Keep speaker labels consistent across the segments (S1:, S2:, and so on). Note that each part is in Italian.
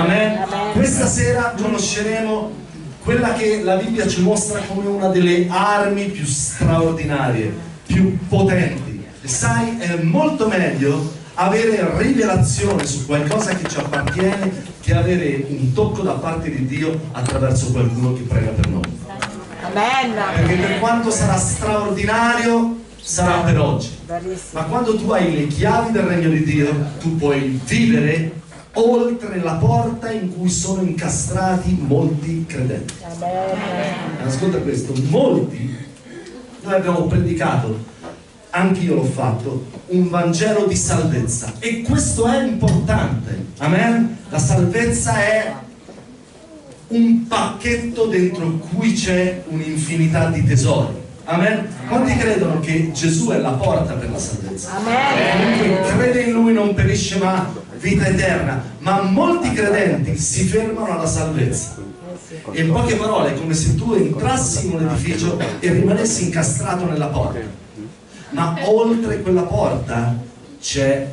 S1: Amen. Questa sera conosceremo quella che la Bibbia ci mostra come una delle armi più straordinarie, più potenti. E sai, è molto meglio avere rivelazione su qualcosa che ci appartiene che avere un tocco da parte di Dio attraverso qualcuno che prega per noi.
S2: Amen.
S1: Perché per quanto sarà straordinario, sarà per oggi. Ma quando tu hai le chiavi del regno di Dio, tu puoi vivere oltre la porta in cui sono incastrati molti credenti. Ascolta questo, molti, noi abbiamo predicato, anche io l'ho fatto, un Vangelo di salvezza e questo è importante, amen? La salvezza è un pacchetto dentro cui c'è un'infinità di tesori. Amen? Quanti credono che Gesù è la porta per la salvezza?
S2: Amen.
S1: Chiunque crede in Lui non perisce ma vita eterna. Ma molti credenti si fermano alla salvezza. In poche parole è come se tu entrassi in un edificio e rimanessi incastrato nella porta. Ma oltre quella porta c'è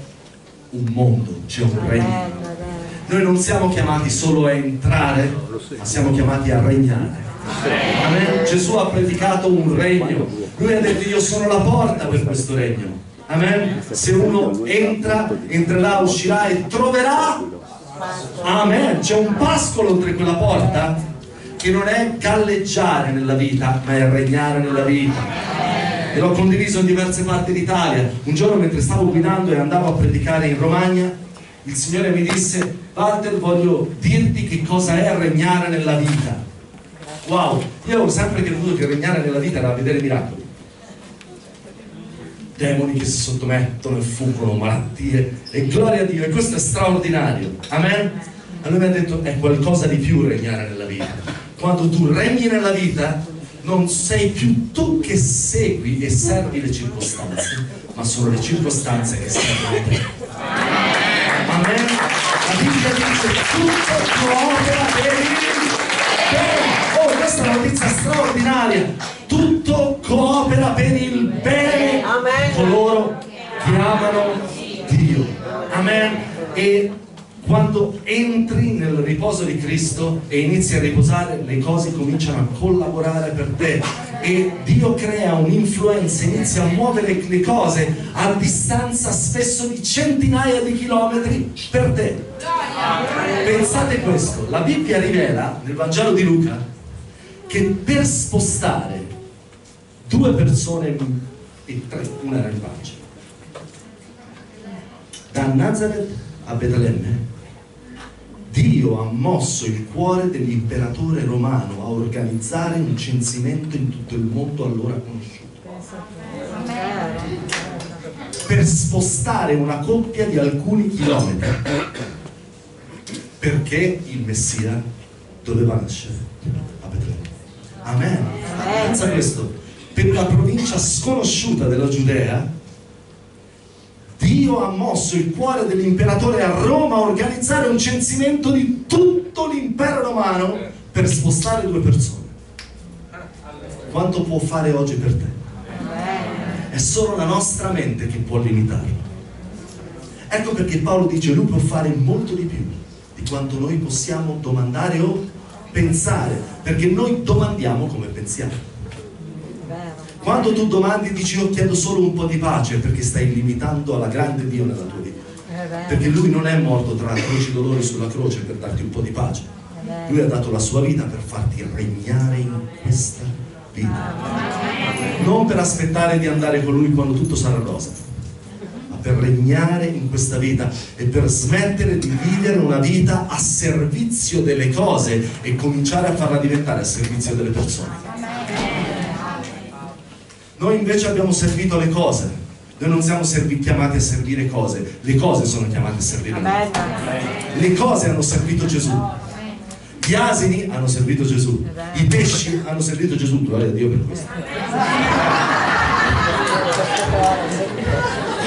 S1: un mondo, c'è un regno. Noi non siamo chiamati solo a entrare, ma siamo chiamati a regnare. Amen. Gesù ha predicato un regno. Lui ha detto io sono la porta per questo regno. Amen. Se uno entra, entrerà, uscirà e troverà. Amen. C'è un pascolo oltre quella porta che non è galleggiare nella vita, ma è regnare nella vita. E l'ho condiviso in diverse parti d'Italia. Un giorno mentre stavo guidando e andavo a predicare in Romagna, il Signore mi disse, Walter, voglio dirti che cosa è regnare nella vita. Wow, io avevo sempre creduto che regnare nella vita era vedere miracoli. Demoni che si sottomettono e fuggono, malattie, e gloria a Dio, e questo è straordinario. Amen? Allora mi ha detto, è qualcosa di più regnare nella vita. Quando tu regni nella vita, non sei più tu che segui e servi le circostanze, ma sono le circostanze che servono te. Amen? La Bibbia dice tutto coopera per il bene. Questa è una notizia straordinaria. Tutto coopera per il bene
S2: Amen.
S1: coloro che amano Dio. Amen. E quando entri nel riposo di Cristo e inizi a riposare, le cose cominciano a collaborare per te e Dio crea un'influenza, inizia a muovere le cose a distanza spesso di centinaia di chilometri per te. Pensate questo, la Bibbia rivela nel Vangelo di Luca che per spostare due persone e tre, una era in pace, da Nazareth a Betlemme, Dio ha mosso il cuore dell'imperatore romano a organizzare un censimento in tutto il mondo allora conosciuto. Per spostare una coppia di alcuni chilometri. Perché il Messia doveva nascere. Amen. Pensa a questo. Per una provincia sconosciuta della Giudea, Dio ha mosso il cuore dell'imperatore a Roma a organizzare un censimento di tutto l'impero romano per spostare due persone. Quanto può fare oggi per te? È solo la nostra mente che può limitarlo. Ecco perché Paolo dice lui può fare molto di più di quanto noi possiamo domandare o pensare, perché noi domandiamo come pensiamo. Quando tu domandi dici io chiedo solo un po' di pace perché stai limitando alla grande Dio nella tua vita. Perché lui non è morto tra croci dolori sulla croce per darti un po' di pace. Lui ha dato la sua vita per farti regnare in questa vita. Non per aspettare di andare con lui quando tutto sarà rosa, per regnare in questa vita e per smettere di vivere una vita a servizio delle cose e cominciare a farla diventare a servizio delle persone. Noi invece abbiamo servito le cose. Noi non siamo chiamati a servire cose, le cose sono chiamate a servire noi. Le cose hanno servito Gesù. Gli asini hanno servito Gesù. I pesci hanno servito Gesù. Gloria a Dio per questo.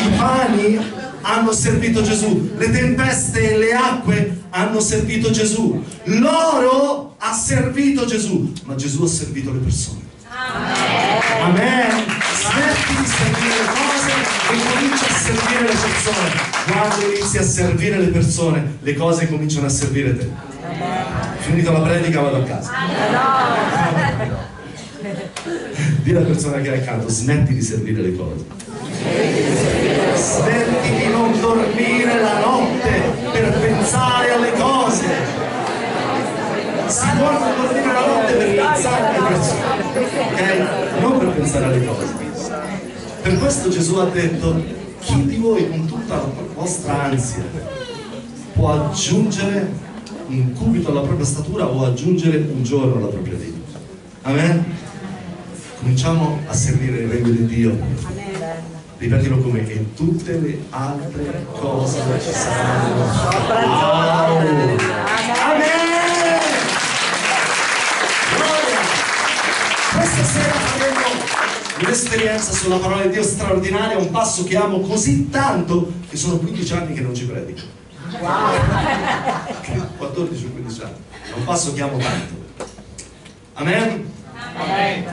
S1: I pani hanno servito Gesù. Le tempeste e le acque hanno servito Gesù. L'oro ha servito Gesù. Ma Gesù ha servito le persone. Amen. Smetti di servire le cose e cominci a servire le persone. Quando inizi a servire le persone, le cose cominciano a servire te. Finita la predica vado a casa. Dì alla persona che hai accanto, smetti di servire le cose. Smetti di non dormire la notte per pensare alle cose. Si può non dormire la notte per pensare alle persone, ok? Non per pensare alle cose. Per questo Gesù ha detto, chi di voi con tutta la vostra ansia può aggiungere un cubito alla propria statura o aggiungere un giorno alla propria vita? Amen? Cominciamo a servire il regno di Dio. Ripetilo come e tutte le altre cose ci saranno. Wow. Amen! Gloria! Questa sera faremo un'esperienza sulla parola di Dio straordinaria, un passo che amo così tanto che sono 15 anni che non ci predico. 14 o 15 anni. È un passo che amo tanto. Amen?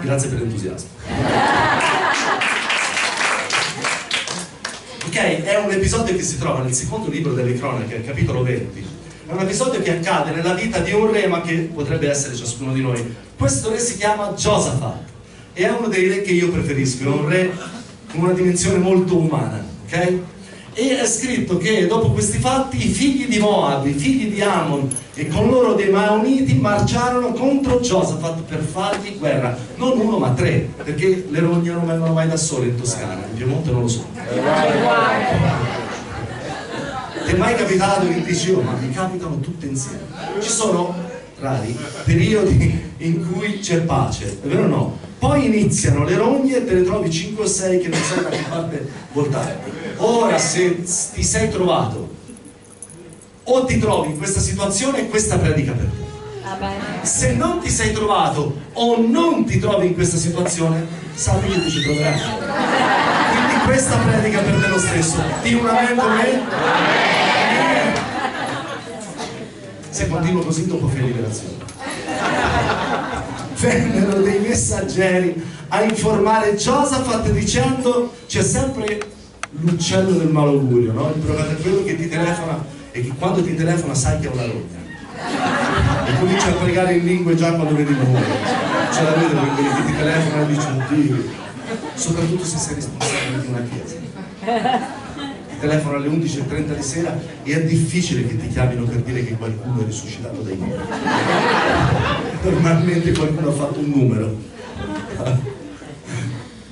S1: Grazie per l'entusiasmo. Ok, è un episodio che si trova nel secondo libro delle cronache, capitolo 20. È un episodio che accade nella vita di un re, ma che potrebbe essere ciascuno di noi. Questo re si chiama Josaphat e è uno dei re che io preferisco, è un re con una dimensione molto umana, ok? E è scritto che dopo questi fatti i figli di Moab, i figli di Ammon e con loro dei Maoniti marciarono contro Giosafat per fargli guerra. Non uno ma tre, perché le rogne non vengono mai da sole in Toscana, in Piemonte non lo so. Ti è mai capitato che dici, oh ma mi capitano tutte insieme? Ci sono rari periodi in cui c'è pace, è vero o no? Poi iniziano le rogne e te ne trovi 5 o 6 che non sai da che parte voltare. Ora se ti sei trovato o ti trovi in questa situazione, questa predica per te. Se non ti sei trovato o non ti trovi in questa situazione, sappi che ti ci troverai. Quindi questa predica per te lo stesso. Di un amen con me? Se continuo così dopo fai liberazione. Vennero dei messaggeri a informare Giosafat dicendo c'è sempre l'uccello del malaugurio, no? Il profeta quello che ti telefona e che quando ti telefona sai che è una rogna. E comincia a pregare in lingue già quando vedi numero. Ce la vedo che ti telefonano e dici oddio. Soprattutto se sei responsabile di una chiesa. Ti telefono alle 11.30 di sera e è difficile che ti chiamino per dire che qualcuno è risuscitato dai morti. Normalmente qualcuno ha fatto un numero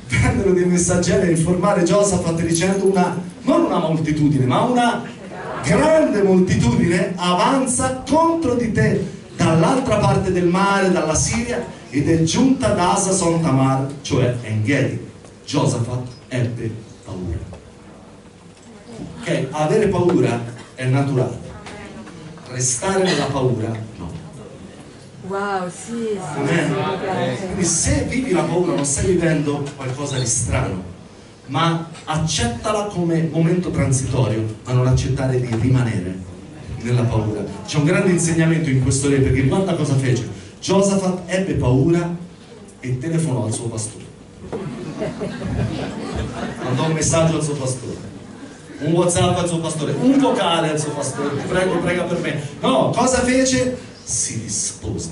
S1: vennero dei messaggeri a informare Giosafat dicendo una, non una moltitudine, ma una grande moltitudine avanza contro di te dall'altra parte del mare, dalla Siria, ed è giunta ad Asa Son Tamar, cioè Engedi. Giosafat ebbe paura. Ok, avere paura è naturale, restare nella paura.
S2: Wow, sì, sì.
S1: Amen. Quindi se vivi la paura non stai vivendo qualcosa di strano, ma accettala come momento transitorio, ma non accettare di rimanere nella paura. C'è un grande insegnamento in questo re perché guarda cosa fece. Giosafat ebbe paura e telefonò al suo pastore. Mandò un messaggio al suo pastore. Un whatsapp al suo pastore, un vocale al suo pastore, ti prego, prega per me. No, cosa fece? Si dispose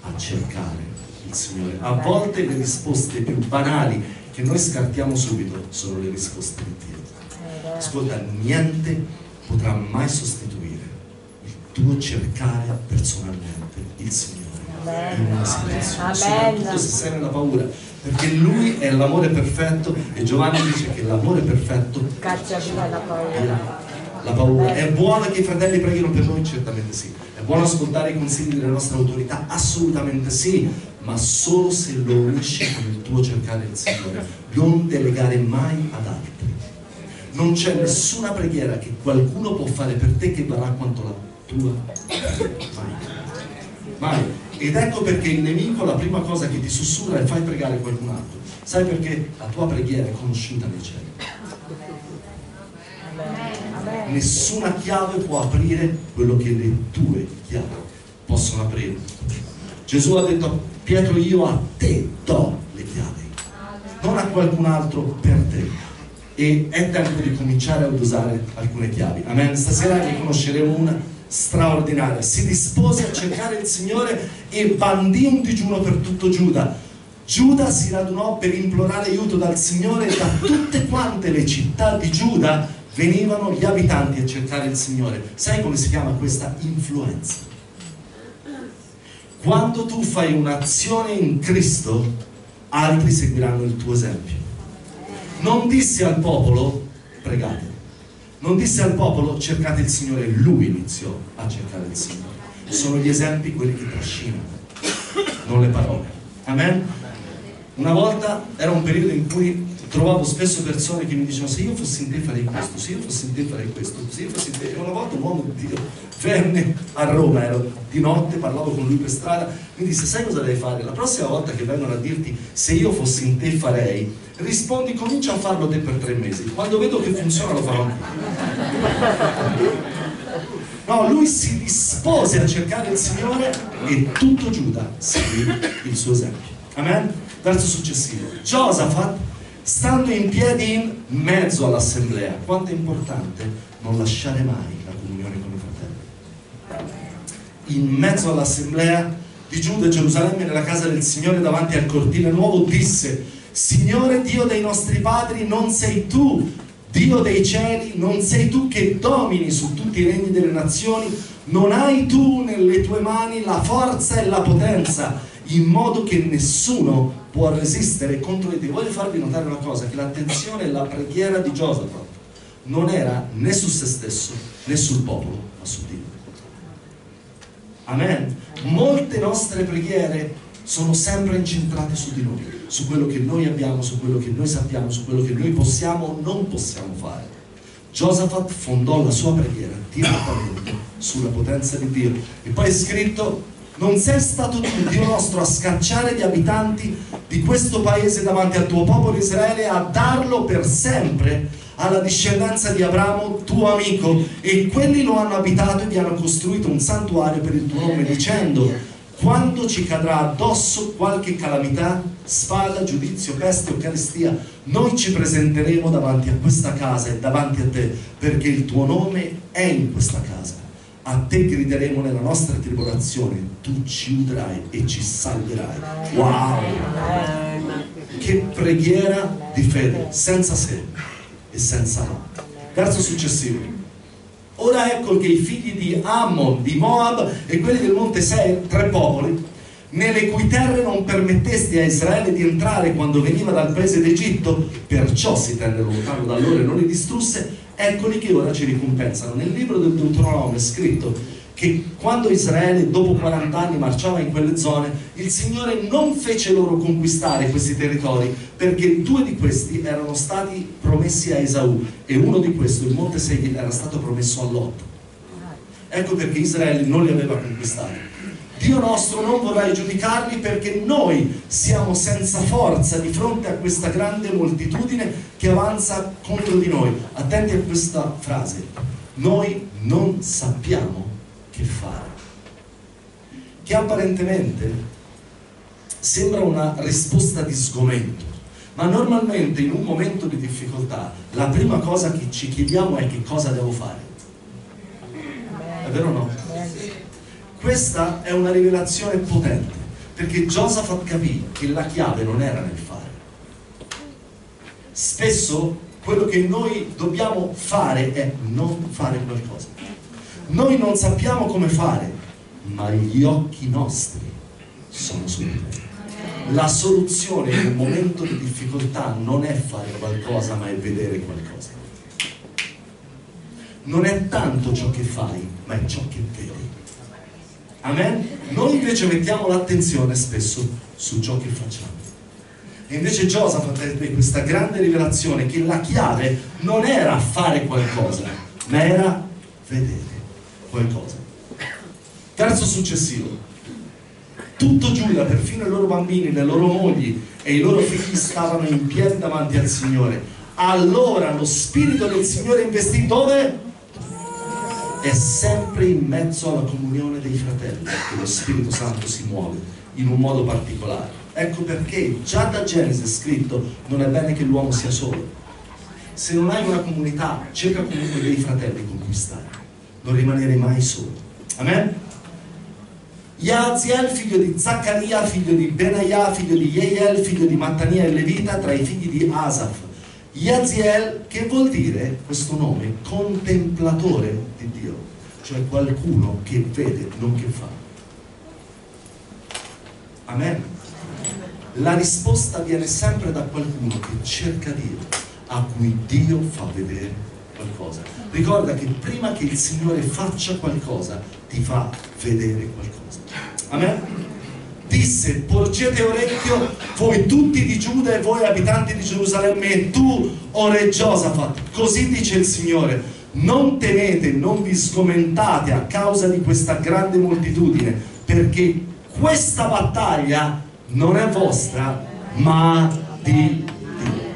S1: a cercare il Signore. A volte le risposte più banali che noi scartiamo subito sono le risposte di Dio. Ascolta, niente potrà mai sostituire il tuo cercare personalmente il Signore in una situazione, soprattutto se sei nella paura, perché Lui è l'amore perfetto e Giovanni dice che l'amore perfetto
S2: Caccia via la paura.
S1: la paura. È buono che i fratelli preghino per noi? Certamente sì. Buono ascoltare i consigli delle nostre autorità? Assolutamente sì, ma solo se lo unisci con il tuo cercare il Signore. Non delegare mai ad altri. Non c'è nessuna preghiera che qualcuno può fare per te che varrà quanto la tua. Mai. Mai. Ed ecco perché il nemico la prima cosa che ti sussurra è fai pregare qualcun altro. Sai perché la tua preghiera è conosciuta nei cieli. Nessuna chiave può aprire quello che le tue chiavi possono aprire. Gesù ha detto a Pietro io a te do le chiavi, non a qualcun altro per te. e è tempo di cominciare ad usare alcune chiavi. Amen. Stasera ne conosceremo una straordinaria. Si dispose a cercare il Signore e bandì un digiuno per tutto Giuda. Giuda si radunò per implorare aiuto dal Signore da tutte quante le città di Giuda venivano gli abitanti a cercare il Signore. Sai come si chiama questa influenza? Quando tu fai un'azione in Cristo, altri seguiranno il tuo esempio non disse al popolo pregate, non disse al popolo cercate il Signore, lui iniziò a cercare il Signore. Sono gli esempi quelli che trascinano, non le parole. Amen? Una volta era un periodo in cui trovavo spesso persone che mi dicevano se io fossi in te farei questo, se io fossi in te farei questo, se io fossi in te... E una volta un uomo di Dio venne a Roma, ero di notte, parlavo con lui per strada, mi disse sai cosa devi fare? La prossima volta che vengono a dirti se io fossi in te farei, rispondi comincia a farlo te per tre mesi, quando vedo che funziona lo farò No, lui si dispose a cercare il Signore e tutto Giuda seguì il suo esempio. Amen? Verso successivo. Giosafat stando in piedi in mezzo all'assemblea. Quanto è importante non lasciare mai la comunione con i fratelli. In mezzo all'assemblea di Giuda e Gerusalemme nella casa del Signore davanti al cortile nuovo disse Signore Dio dei nostri padri non sei tu Dio dei cieli non sei tu che domini su tutti i regni delle nazioni non hai tu nelle tue mani la forza e la potenza in modo che nessuno può resistere contro di te. Voglio farvi notare una cosa, che l'attenzione e la preghiera di Giosafat non era né su se stesso né sul popolo, ma su Dio. Amen. Molte nostre preghiere sono sempre incentrate su di noi, su quello che noi abbiamo, su quello che noi sappiamo, su quello che noi possiamo o non possiamo fare. Giosafat fondò la sua preghiera direttamente sulla potenza di Dio. E poi è scritto non sei stato tu, Dio nostro, a scacciare gli abitanti di questo paese davanti al tuo popolo Israele, a darlo per sempre alla discendenza di Abramo, tuo amico, e quelli lo hanno abitato e vi hanno costruito un santuario per il tuo nome, dicendo quando ci cadrà addosso qualche calamità, spada, giudizio, peste o carestia, noi ci presenteremo davanti a questa casa e davanti a te, perché il tuo nome è in questa casa a te grideremo nella nostra tribolazione, tu ci udrai e ci salverai. Wow! Che preghiera di fede, senza se e senza no. Verso successivo. Ora ecco che i figli di Ammon, di Moab e quelli del monte Seir, tre popoli, nelle cui terre non permettesti a Israele di entrare quando veniva dal paese d'Egitto, perciò si tenne lontano da loro e non li distrusse, eccoli che ora ci ricompensano. Nel libro del Deuteronomio è scritto che quando Israele dopo 40 anni marciava in quelle zone, il Signore non fece loro conquistare questi territori perché due di questi erano stati promessi a Esaù e uno di questi, il Monte Seir, era stato promesso a Lot. Ecco perché Israele non li aveva conquistati. Dio nostro non vorrai giudicarli perché noi siamo senza forza di fronte a questa grande moltitudine che avanza contro di noi. Attenti a questa frase. Noi non sappiamo che fare. Che apparentemente sembra una risposta di sgomento, ma normalmente in un momento di difficoltà la prima cosa che ci chiediamo è che cosa devo fare. È vero o no? Questa è una rivelazione potente, perché Josaphat capì che la chiave non era nel fare. Spesso quello che noi dobbiamo fare è non fare qualcosa. Noi non sappiamo come fare, ma gli occhi nostri sono su di te. La soluzione in un momento di difficoltà non è fare qualcosa, ma è vedere qualcosa. Non è tanto ciò che fai, ma è ciò che vedi. Amen? Noi invece mettiamo l'attenzione spesso su ciò che facciamo. E invece Giosafat ebbe questa grande rivelazione che la chiave non era fare qualcosa, ma era vedere qualcosa. Terzo successivo. Tutto Giuda, perfino i loro bambini, le loro mogli e i loro figli stavano in piedi davanti al Signore. Allora lo Spirito del Signore investì dove? È sempre in mezzo alla comunione dei fratelli che lo Spirito Santo si muove in un modo particolare. Ecco perché già da Genesi è scritto non è bene che l'uomo sia solo. se non hai una comunità, cerca comunque dei fratelli con cui stare. Non rimanere mai solo. Amen? Yaziel, figlio di Zaccaria, figlio di Benaia, figlio di Yeiel, figlio di Mattania e Levita, tra i figli di Asaf. Yaziel, che vuol dire questo nome? Contemplatore Dio, cioè qualcuno che vede, non che fa. Amen. La risposta viene sempre da qualcuno che cerca Dio, a cui Dio fa vedere qualcosa. Ricorda che prima che il Signore faccia qualcosa, ti fa vedere qualcosa. Amen? Disse, porgete orecchio voi tutti di Giuda e voi abitanti di Gerusalemme e tu, o re Giosafat, così dice il Signore, non temete, non vi sgomentate a causa di questa grande moltitudine, perché questa battaglia non è vostra, ma di Dio.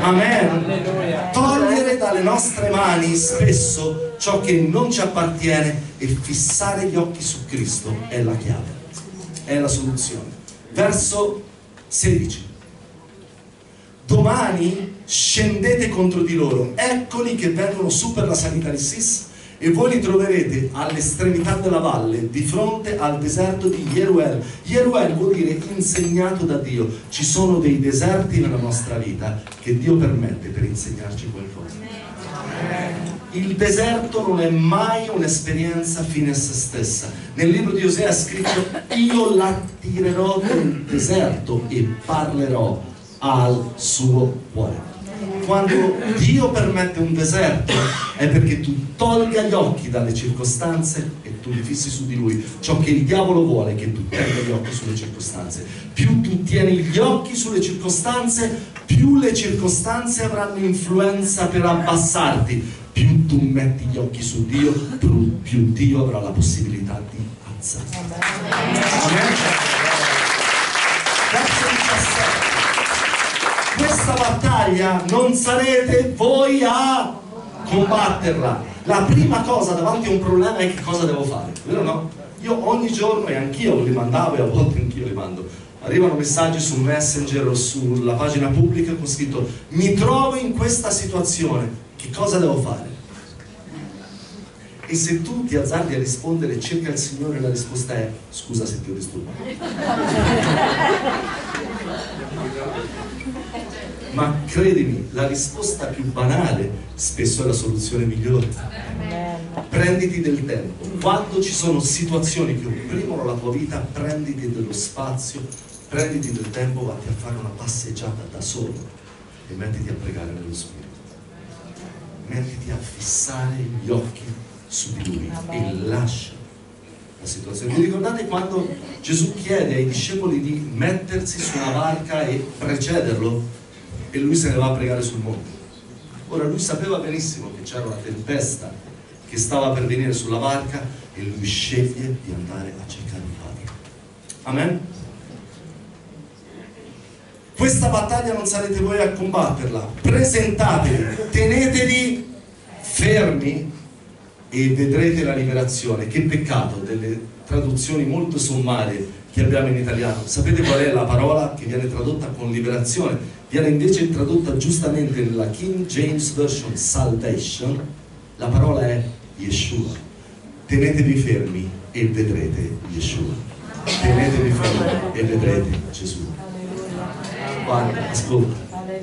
S1: Amen. Togliere dalle nostre mani spesso ciò che non ci appartiene e fissare gli occhi su Cristo è la chiave, è la soluzione. Verso 16. Domani scendete contro di loro, eccoli che vengono su per la salita di Sis e voi li troverete all'estremità della valle, di fronte al deserto di Yeruel. Yeruel vuol dire insegnato da Dio. Ci sono dei deserti nella nostra vita che Dio permette per insegnarci qualcosa. Il deserto non è mai un'esperienza fine a se stessa. Nel libro di Osea è scritto io l'attirerò nel deserto e parlerò al suo cuore quando Dio permette un deserto è perché tu tolga gli occhi dalle circostanze e tu li fissi su di Lui. Ciò che il diavolo vuole è che tu tenga gli occhi sulle circostanze. Più tu tieni gli occhi sulle circostanze, più le circostanze avranno influenza per abbassarti. Più tu metti gli occhi su Dio, più, più Dio avrà la possibilità di alzarti. Amen. Verso 17 questa battaglia non sarete voi a combatterla. La prima cosa davanti a un problema è che cosa devo fare, vero no? Io ogni giorno, e anch'io li mandavo e a volte anch'io li mando, arrivano messaggi su Messenger o sulla pagina pubblica con scritto mi trovo in questa situazione, che cosa devo fare? E se tu ti azzardi a rispondere cerca il Signore, la risposta è scusa se ti ho disturbato. Ma credimi, la risposta più banale spesso è la soluzione migliore. Prenditi del tempo. Quando ci sono situazioni che opprimono la tua vita, prenditi dello spazio, prenditi del tempo, vatti a fare una passeggiata da solo e mettiti a pregare nello Spirito. Mettiti a fissare gli occhi su di Lui e lascia la situazione. Vi ricordate quando Gesù chiede ai discepoli di mettersi su una barca e precederlo? e lui se ne va a pregare sul monte. Ora lui sapeva benissimo che c'era una tempesta che stava per venire sulla barca e lui sceglie di andare a cercare il Padre. Amen? Questa battaglia non sarete voi a combatterla, presentatevi, tenetevi fermi e vedrete la liberazione. Che peccato delle traduzioni molto sommarie che abbiamo in italiano. Sapete qual è la parola che viene tradotta con liberazione? viene invece tradotta giustamente nella King James Version salvation, la parola è Yeshua. Tenetevi fermi e vedrete Yeshua. Tenetevi fermi e vedrete Gesù. Guarda, ascolta,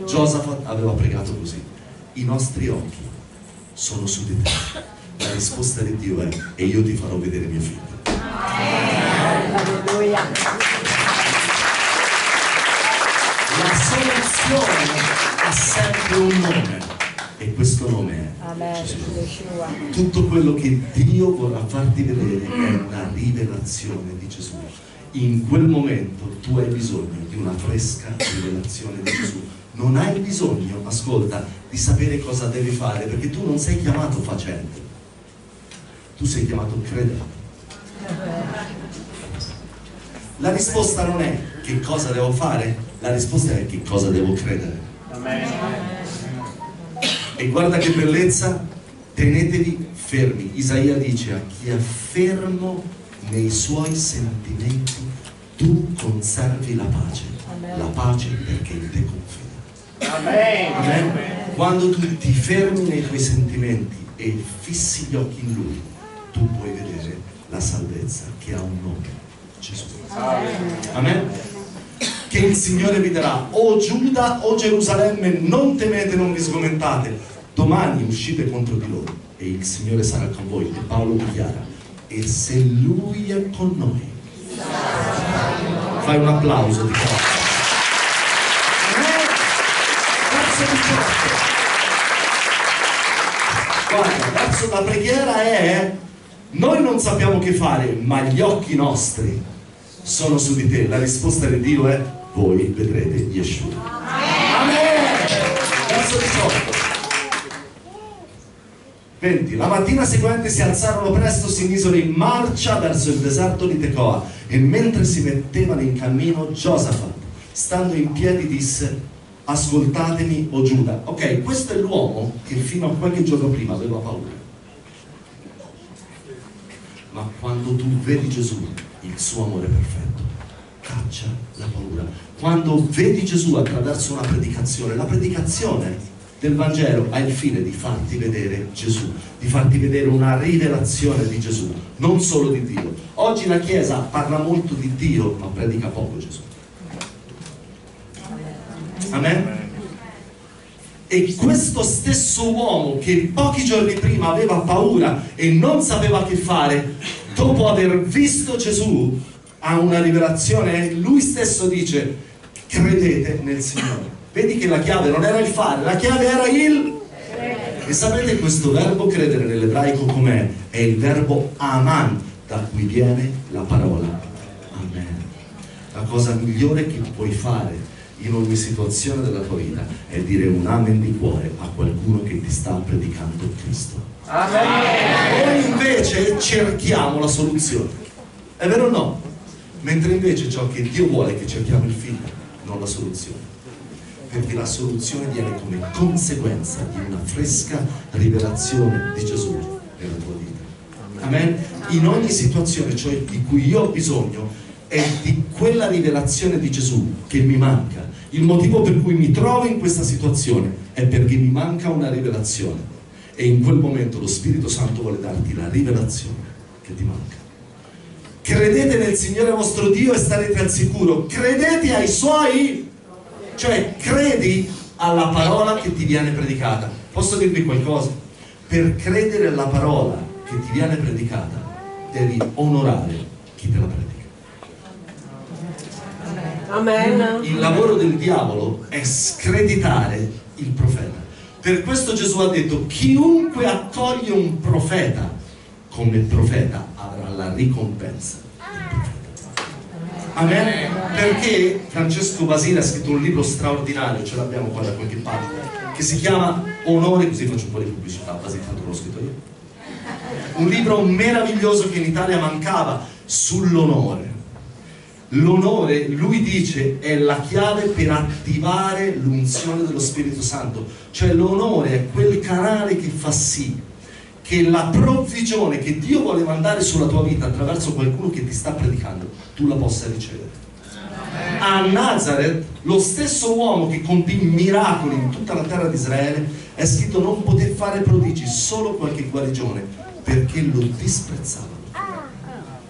S1: Giosafat aveva pregato così. I nostri occhi sono su di te. La risposta di Dio è e io ti farò vedere mio figlio. La soluzione ha sempre un nome e questo nome è. Gesù. Tutto quello che Dio vorrà farti vedere è una rivelazione di Gesù. In quel momento tu hai bisogno di una fresca rivelazione di Gesù. Non hai bisogno, ascolta, di sapere cosa devi fare perché tu non sei chiamato facente, tu sei chiamato credente. La risposta non è che cosa devo fare, la risposta è che cosa devo credere. E guarda che bellezza, tenetevi fermi. Isaia dice a chi è fermo nei suoi sentimenti, tu conservi la pace. La pace perché in te confida. Amen. Quando tu ti fermi nei tuoi sentimenti e fissi gli occhi in Lui, tu puoi vedere la salvezza che ha un nome, Gesù. Amen. Che il Signore vi darà, o Giuda o Gerusalemme, non temete, non vi sgomentate, domani uscite contro di loro e il Signore sarà con voi. E Paolo dichiara, e se Lui è con noi, fai un applauso di 18. Guarda, la preghiera è noi non sappiamo che fare, ma gli occhi nostri sono su di te. La risposta di Dio è voi vedrete Yeshua. Amen. Verso 18. 20. La mattina seguente si alzarono presto, si misero in marcia verso il deserto di Tecoa e mentre si mettevano in cammino Giosafat, stando in piedi, disse ascoltatemi o Giuda. Ok, questo è l'uomo che fino a qualche giorno prima aveva paura. Ma quando tu vedi Gesù, il suo amore perfetto, caccia la paura. Quando vedi Gesù attraverso una predicazione, la predicazione del Vangelo ha il fine di farti vedere Gesù, di farti vedere una rivelazione di Gesù, non solo di Dio. Oggi la Chiesa parla molto di Dio, ma predica poco Gesù. Amen? E questo stesso uomo che pochi giorni prima aveva paura e non sapeva che fare, dopo aver visto Gesù, ha una rivelazione, lui stesso dice, credete nel Signore. Vedi che la chiave non era il fare, la chiave era il... E sapete questo verbo credere nell'ebraico com'è? È il verbo aman, da cui viene la parola amen. La cosa migliore che puoi fare in ogni situazione della tua vita è dire un amen di cuore a qualcuno che ti sta predicando Cristo. Amen. O invece cerchiamo la soluzione. È vero o no? Mentre invece ciò che Dio vuole è che cerchiamo il figlio, non la soluzione. Perché la soluzione viene come conseguenza di una fresca rivelazione di Gesù nella tua vita. Amen? In ogni situazione cioè, di cui io ho bisogno è di quella rivelazione di Gesù che mi manca. Il motivo per cui mi trovo in questa situazione è perché mi manca una rivelazione. E in quel momento lo Spirito Santo vuole darti la rivelazione che ti manca. Credete nel Signore vostro Dio e starete al sicuro. Credete ai suoi, cioè credi alla parola che ti viene predicata. Posso dirvi qualcosa? Per credere alla parola che ti viene predicata, devi onorare chi te la predica.
S2: Amen.
S1: Il lavoro del diavolo è screditare il profeta. Per questo Gesù ha detto, chiunque accoglie un profeta come profeta avrà la ricompensa. Amen. Perché Francesco Basile ha scritto un libro straordinario, ce l'abbiamo qua da qualche parte, che si chiama Onore, così faccio un po' di pubblicità, Basile tanto l'ho scritto io. Un libro meraviglioso che in Italia mancava sull'onore. L'onore, lui dice, è la chiave per attivare l'unzione dello Spirito Santo. Cioè l'onore è quel canale che fa sì che la provvigione che Dio vuole mandare sulla tua vita attraverso qualcuno che ti sta predicando, tu la possa ricevere. A Nazareth, lo stesso uomo che compì miracoli in tutta la terra di Israele, è scritto non poté fare prodigi, solo qualche guarigione, perché lo disprezzavano.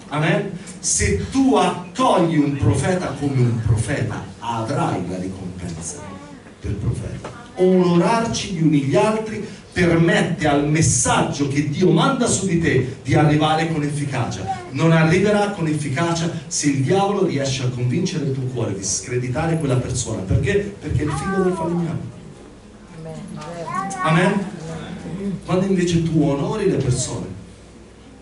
S1: Amen? Se tu accogli un profeta come un profeta, avrai la ricompensa del profeta. Onorarci gli uni gli altri permette al messaggio che Dio manda su di te di arrivare con efficacia. Non arriverà con efficacia se il diavolo riesce a convincere il tuo cuore di screditare quella persona. Perché? Perché è il figlio del falegname. Amen? Quando invece tu onori le persone,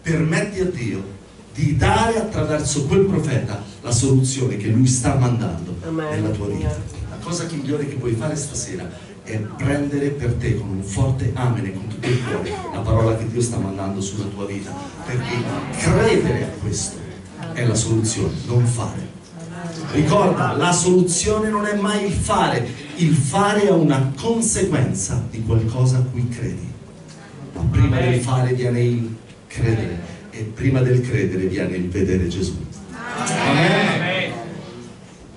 S1: permetti a Dio di dare attraverso quel profeta la soluzione che lui sta mandando
S2: Amen.
S1: nella tua vita. La cosa migliore che puoi fare stasera è prendere per te con un forte amen e con tutto il cuore la parola che Dio sta mandando sulla tua vita, perché credere a questo è la soluzione, non fare. Ricorda, la soluzione non è mai il fare, il fare è una conseguenza di qualcosa a cui credi. Ma prima del fare viene il credere e prima del credere viene il vedere Gesù. Amen.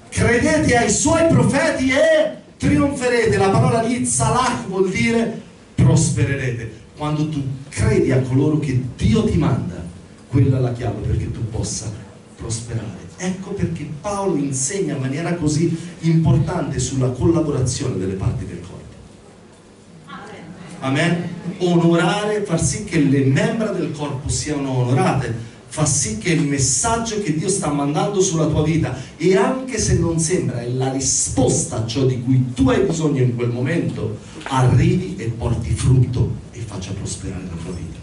S1: Credete ai suoi profeti e trionferete, la parola lì Salach vuol dire prospererete. Quando tu credi a coloro che Dio ti manda, quella è la chiave perché tu possa prosperare. Ecco perché Paolo insegna in maniera così importante sulla collaborazione delle parti del corpo. Amen? Onorare, far sì che le membra del corpo siano onorate, fa sì che il messaggio che Dio sta mandando sulla tua vita e anche se non sembra è la risposta a ciò di cui tu hai bisogno in quel momento, arrivi e porti frutto e faccia prosperare la tua vita.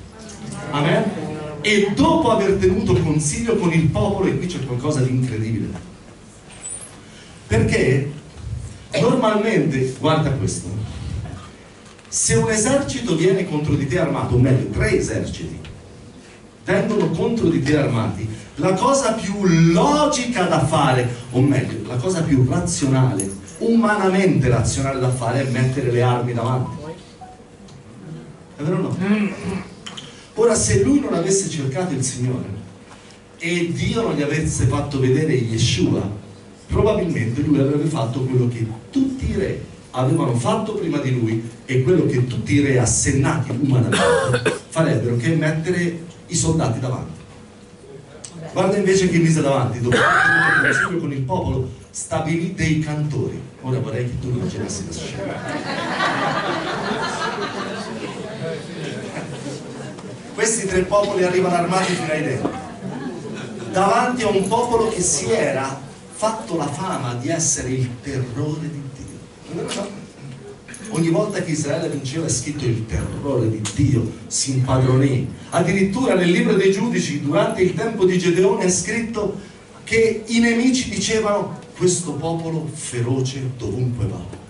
S1: Amen? E dopo aver tenuto consiglio con il popolo, e qui c'è qualcosa di incredibile, perché normalmente, guarda questo, se un esercito viene contro di te armato, o meglio, tre eserciti, vengono contro di te armati, la cosa più logica da fare, o meglio, la cosa più razionale, umanamente razionale da fare è mettere le armi davanti. È vero o no? Ora, se lui non avesse cercato il Signore e Dio non gli avesse fatto vedere Yeshua, probabilmente lui avrebbe fatto quello che tutti i re avevano fatto prima di lui e quello che tutti i re assennati umanamente farebbero, che è mettere i soldati davanti. Guarda invece chi mise davanti, dopo tenuto consiglio con il popolo, stabilì dei cantori. Ora vorrei che tu immaginassi la scena. Questi tre popoli arrivano armati fino ai denti, davanti a un popolo che si era fatto la fama di essere il terrore di. Ogni volta che Israele vinceva è scritto il terrore di Dio si impadronì. Addirittura nel libro dei giudici, durante il tempo di Gedeone, è scritto che i nemici dicevano questo popolo feroce dovunque va.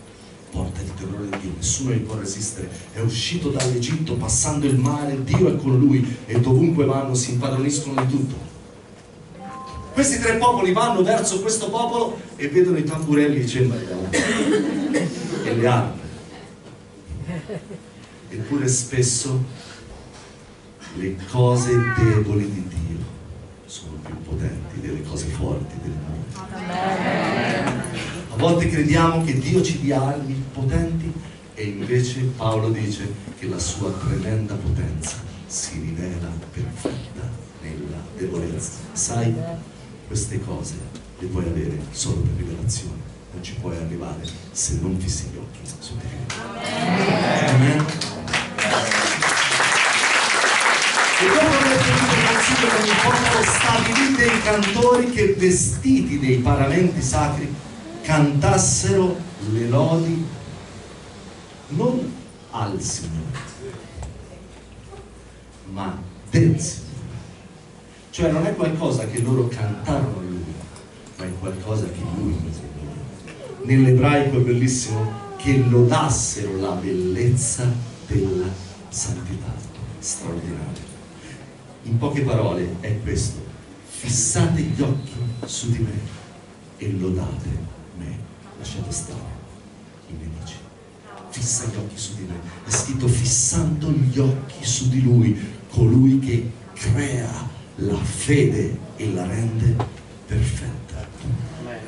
S1: Porta il terrore di Dio, nessuno gli può resistere. È uscito dall'Egitto passando il mare, Dio è con lui e dovunque vanno si impadroniscono di tutto. Questi tre popoli vanno verso questo popolo e vedono i tamburelli e i cembali e le armi. Eppure spesso le cose deboli di Dio sono più potenti delle cose forti delle nostre. A volte crediamo che Dio ci dia armi potenti e invece Paolo dice che la sua tremenda potenza si rivela perfetta nella debolezza. Sai, queste cose le puoi avere solo per rivelazione, non ci puoi arrivare se non fissi gli occhi su di lui. E dopo aver tenuto consiglio con il popolo, stabilì dei cantori che vestiti dei paramenti sacri cantassero le lodi non al Signore, ma del Signore. Cioè non è qualcosa che loro cantarono a Lui, ma è qualcosa che Lui mise in. Nell'ebraico è bellissimo che lodassero la bellezza della santità straordinaria. In poche parole è questo, fissate gli occhi su di me e lodate me, lasciate stare i nemici. Fissa gli occhi su di me, è scritto fissando gli occhi su di lui, colui che crea la fede e la rende perfetta.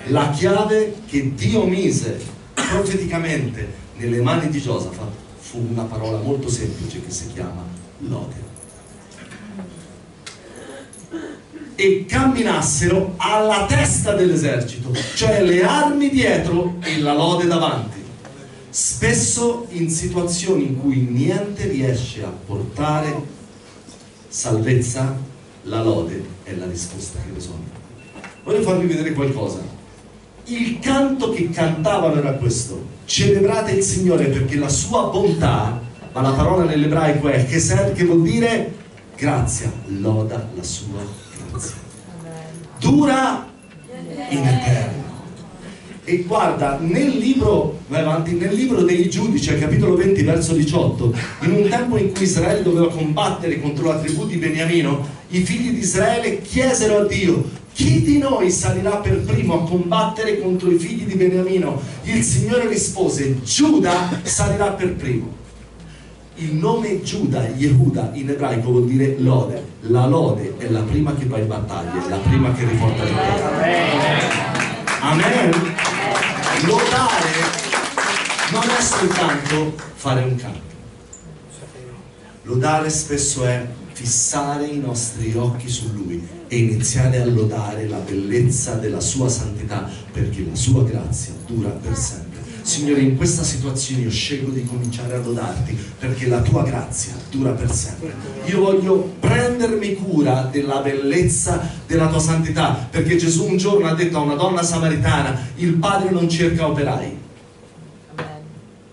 S1: La chiave che Dio mise profeticamente nelle mani di Giosafat fu una parola molto semplice che si chiama lode. E camminassero alla testa dell'esercito, cioè le armi dietro e la lode davanti. Spesso in situazioni in cui niente riesce a portare salvezza, la lode è la risposta che bisogna. Voglio farvi vedere qualcosa. Il canto che cantavano era questo. Celebrate il Signore perché la sua bontà ma la parola nell'ebraico è Chesed che vuol dire grazia. Loda la sua grazia. Dura in eterno e guarda nel libro vai avanti nel libro dei giudici al capitolo 20 verso 18 in un tempo in cui Israele doveva combattere contro la tribù di Beniamino i figli di Israele chiesero a Dio chi di noi salirà per primo a combattere contro i figli di Beniamino? Il Signore rispose, Giuda salirà per primo. Il nome Giuda, Yehuda in ebraico vuol dire lode. La lode è la prima che va in battaglia, è la prima che riporta vittoria. Amen. Lodare il canto, fare un canto. Lodare spesso è fissare i nostri occhi su Lui e iniziare a lodare la bellezza della Sua santità perché la Sua grazia dura per sempre. Signore, in questa situazione io scelgo di cominciare a lodarti perché la tua grazia dura per sempre. Io voglio prendermi cura della bellezza della tua santità perché Gesù un giorno ha detto a una donna samaritana, il Padre non cerca operai,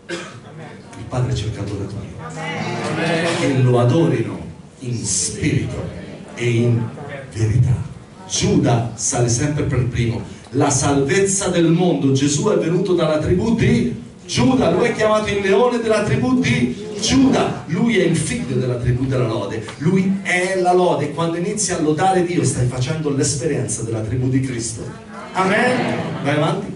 S1: il Padre cerca adoratori che lo adorino in spirito e in verità. Giuda sale sempre per primo. La salvezza del mondo, Gesù è venuto dalla tribù di Giuda, lui è chiamato il leone della tribù di Giuda, lui è il figlio della tribù della lode, lui è la lode. Quando inizi a lodare Dio stai facendo l'esperienza della tribù di Cristo. Amen. Vai avanti.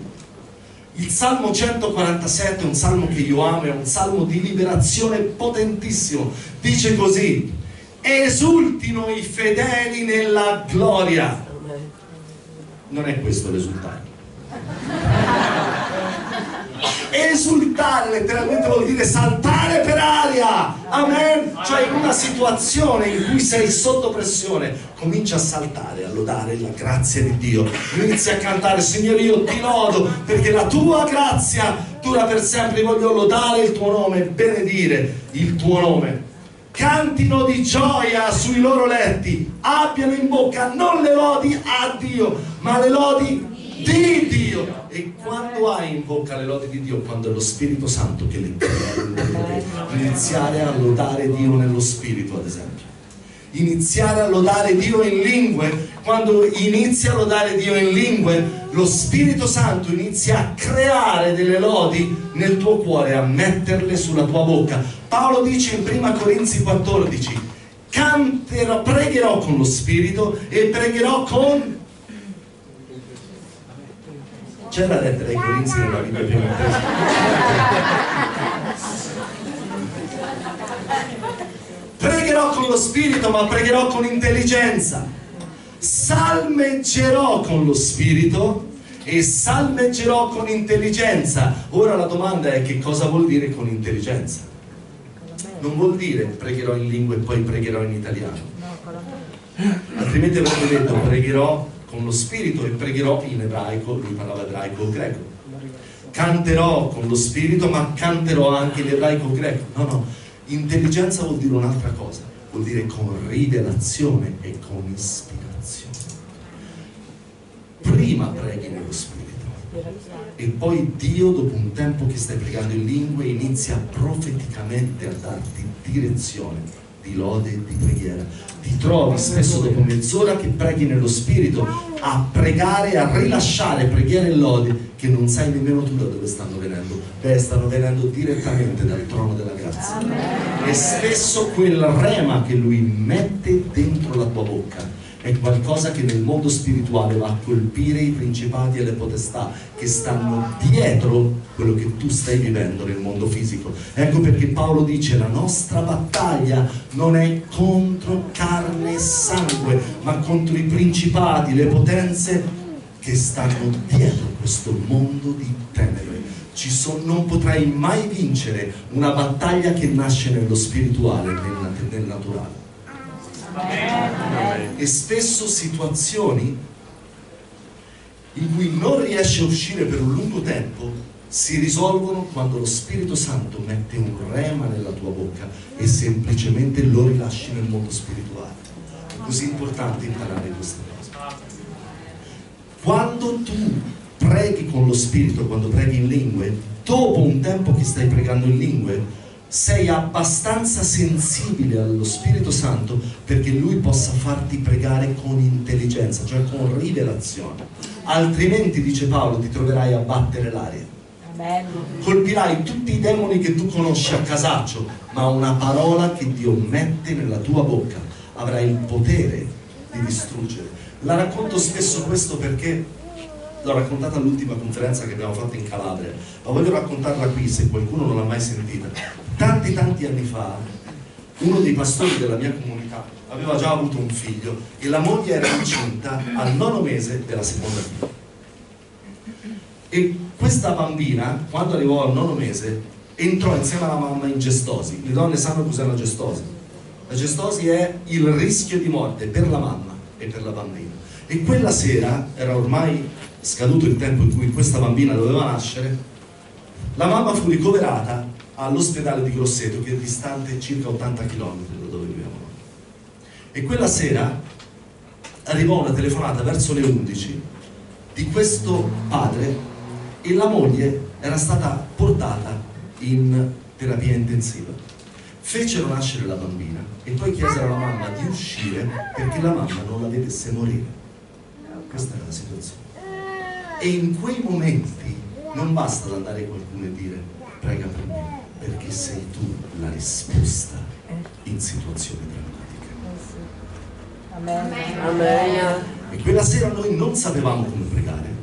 S1: Il Salmo 147 è un salmo che io amo, è un salmo di liberazione potentissimo. Dice così, esultino i fedeli nella gloria. Non è questo l'esultare. Esultare letteralmente vuol dire saltare per aria. Amen. Cioè in una situazione in cui sei sotto pressione, comincia a saltare, a lodare la grazia di Dio. Inizi a cantare, Signore, io ti lodo perché la tua grazia dura per sempre. Voglio lodare il tuo nome, benedire il tuo nome cantino di gioia sui loro letti, abbiano in bocca non le lodi a Dio, ma le lodi di Dio. E quando hai in bocca le lodi di Dio? Quando è lo Spirito Santo che le crea. Iniziare a lodare Dio nello Spirito, ad esempio. Iniziare a lodare Dio in lingue. Quando inizi a lodare Dio in lingue, lo Spirito Santo inizia a creare delle lodi nel tuo cuore, a metterle sulla tua bocca. Paolo dice in 1 Corinzi 14, canterò, pregherò con lo Spirito e pregherò con... C'è la lettera ai Corinzi nella Bibbia piemontese? Pregherò con lo Spirito, ma pregherò con intelligenza. Salmeggerò con lo Spirito e salmeggerò con intelligenza. Ora la domanda è che cosa vuol dire con intelligenza? non vuol dire pregherò in lingua e poi pregherò in italiano. Altrimenti avrebbe detto pregherò con lo spirito e pregherò in ebraico, lui parlava ebraico o greco. Canterò con lo spirito, ma canterò anche in ebraico o greco. No, no, intelligenza vuol dire un'altra cosa, vuol dire con rivelazione e con ispirazione. Prima preghi nello spirito e poi Dio dopo un tempo che stai pregando in lingue inizia profeticamente a darti direzione di lode e di preghiera. Ti trovi spesso dopo mezz'ora che preghi nello spirito a pregare, a rilasciare preghiere e lode che non sai nemmeno tu da dove stanno venendo. Beh stanno venendo direttamente dal trono della grazia. E spesso quel rema che lui mette dentro la tua bocca è qualcosa che nel mondo spirituale va a colpire i principati e le potestà che stanno dietro quello che tu stai vivendo nel mondo fisico. Ecco perché Paolo dice la nostra battaglia non è contro carne e sangue, ma contro i principati, le potenze che stanno dietro questo mondo di tenebre. So, non potrai mai vincere una battaglia che nasce nello spirituale, nel, nel naturale e spesso situazioni in cui non riesci a uscire per un lungo tempo si risolvono quando lo Spirito Santo mette un rema nella tua bocca e semplicemente lo rilasci nel mondo spirituale. È così importante imparare queste cose. Quando tu preghi con lo Spirito, quando preghi in lingue, dopo un tempo che stai pregando in lingue, sei abbastanza sensibile allo Spirito Santo perché Lui possa farti pregare con intelligenza, cioè con rivelazione. Altrimenti, dice Paolo, ti troverai a battere l'aria. Colpirai tutti i demoni che tu conosci a casaccio, ma una parola che Dio mette nella tua bocca avrai il potere di distruggere. La racconto spesso questo perché l'ho raccontata all'ultima conferenza che abbiamo fatto in Calabria, ma voglio raccontarla qui se qualcuno non l'ha mai sentita. Tanti tanti anni fa, uno dei pastori della mia comunità aveva già avuto un figlio e la moglie era incinta al nono mese della seconda figlia. E questa bambina, quando arrivò al nono mese, entrò insieme alla mamma in gestosi. Le donne sanno cos'è la gestosi. La gestosi è il rischio di morte per la mamma e per la bambina. E quella sera, era ormai scaduto il tempo in cui questa bambina doveva nascere, la mamma fu ricoverata all'ospedale di Grosseto, che è distante circa 80 km da dove viviamo noi. E quella sera arrivò una telefonata verso le 11 di questo padre e la moglie era stata portata in terapia intensiva. Fecero nascere la bambina e poi chiesero alla mamma di uscire perché la mamma non la vedesse morire. Questa era la situazione. E in quei momenti non basta andare qualcuno e dire prega per me, perché sei tu la risposta in situazioni drammatiche.
S2: Amen. Amen.
S1: E quella sera noi non sapevamo come pregare,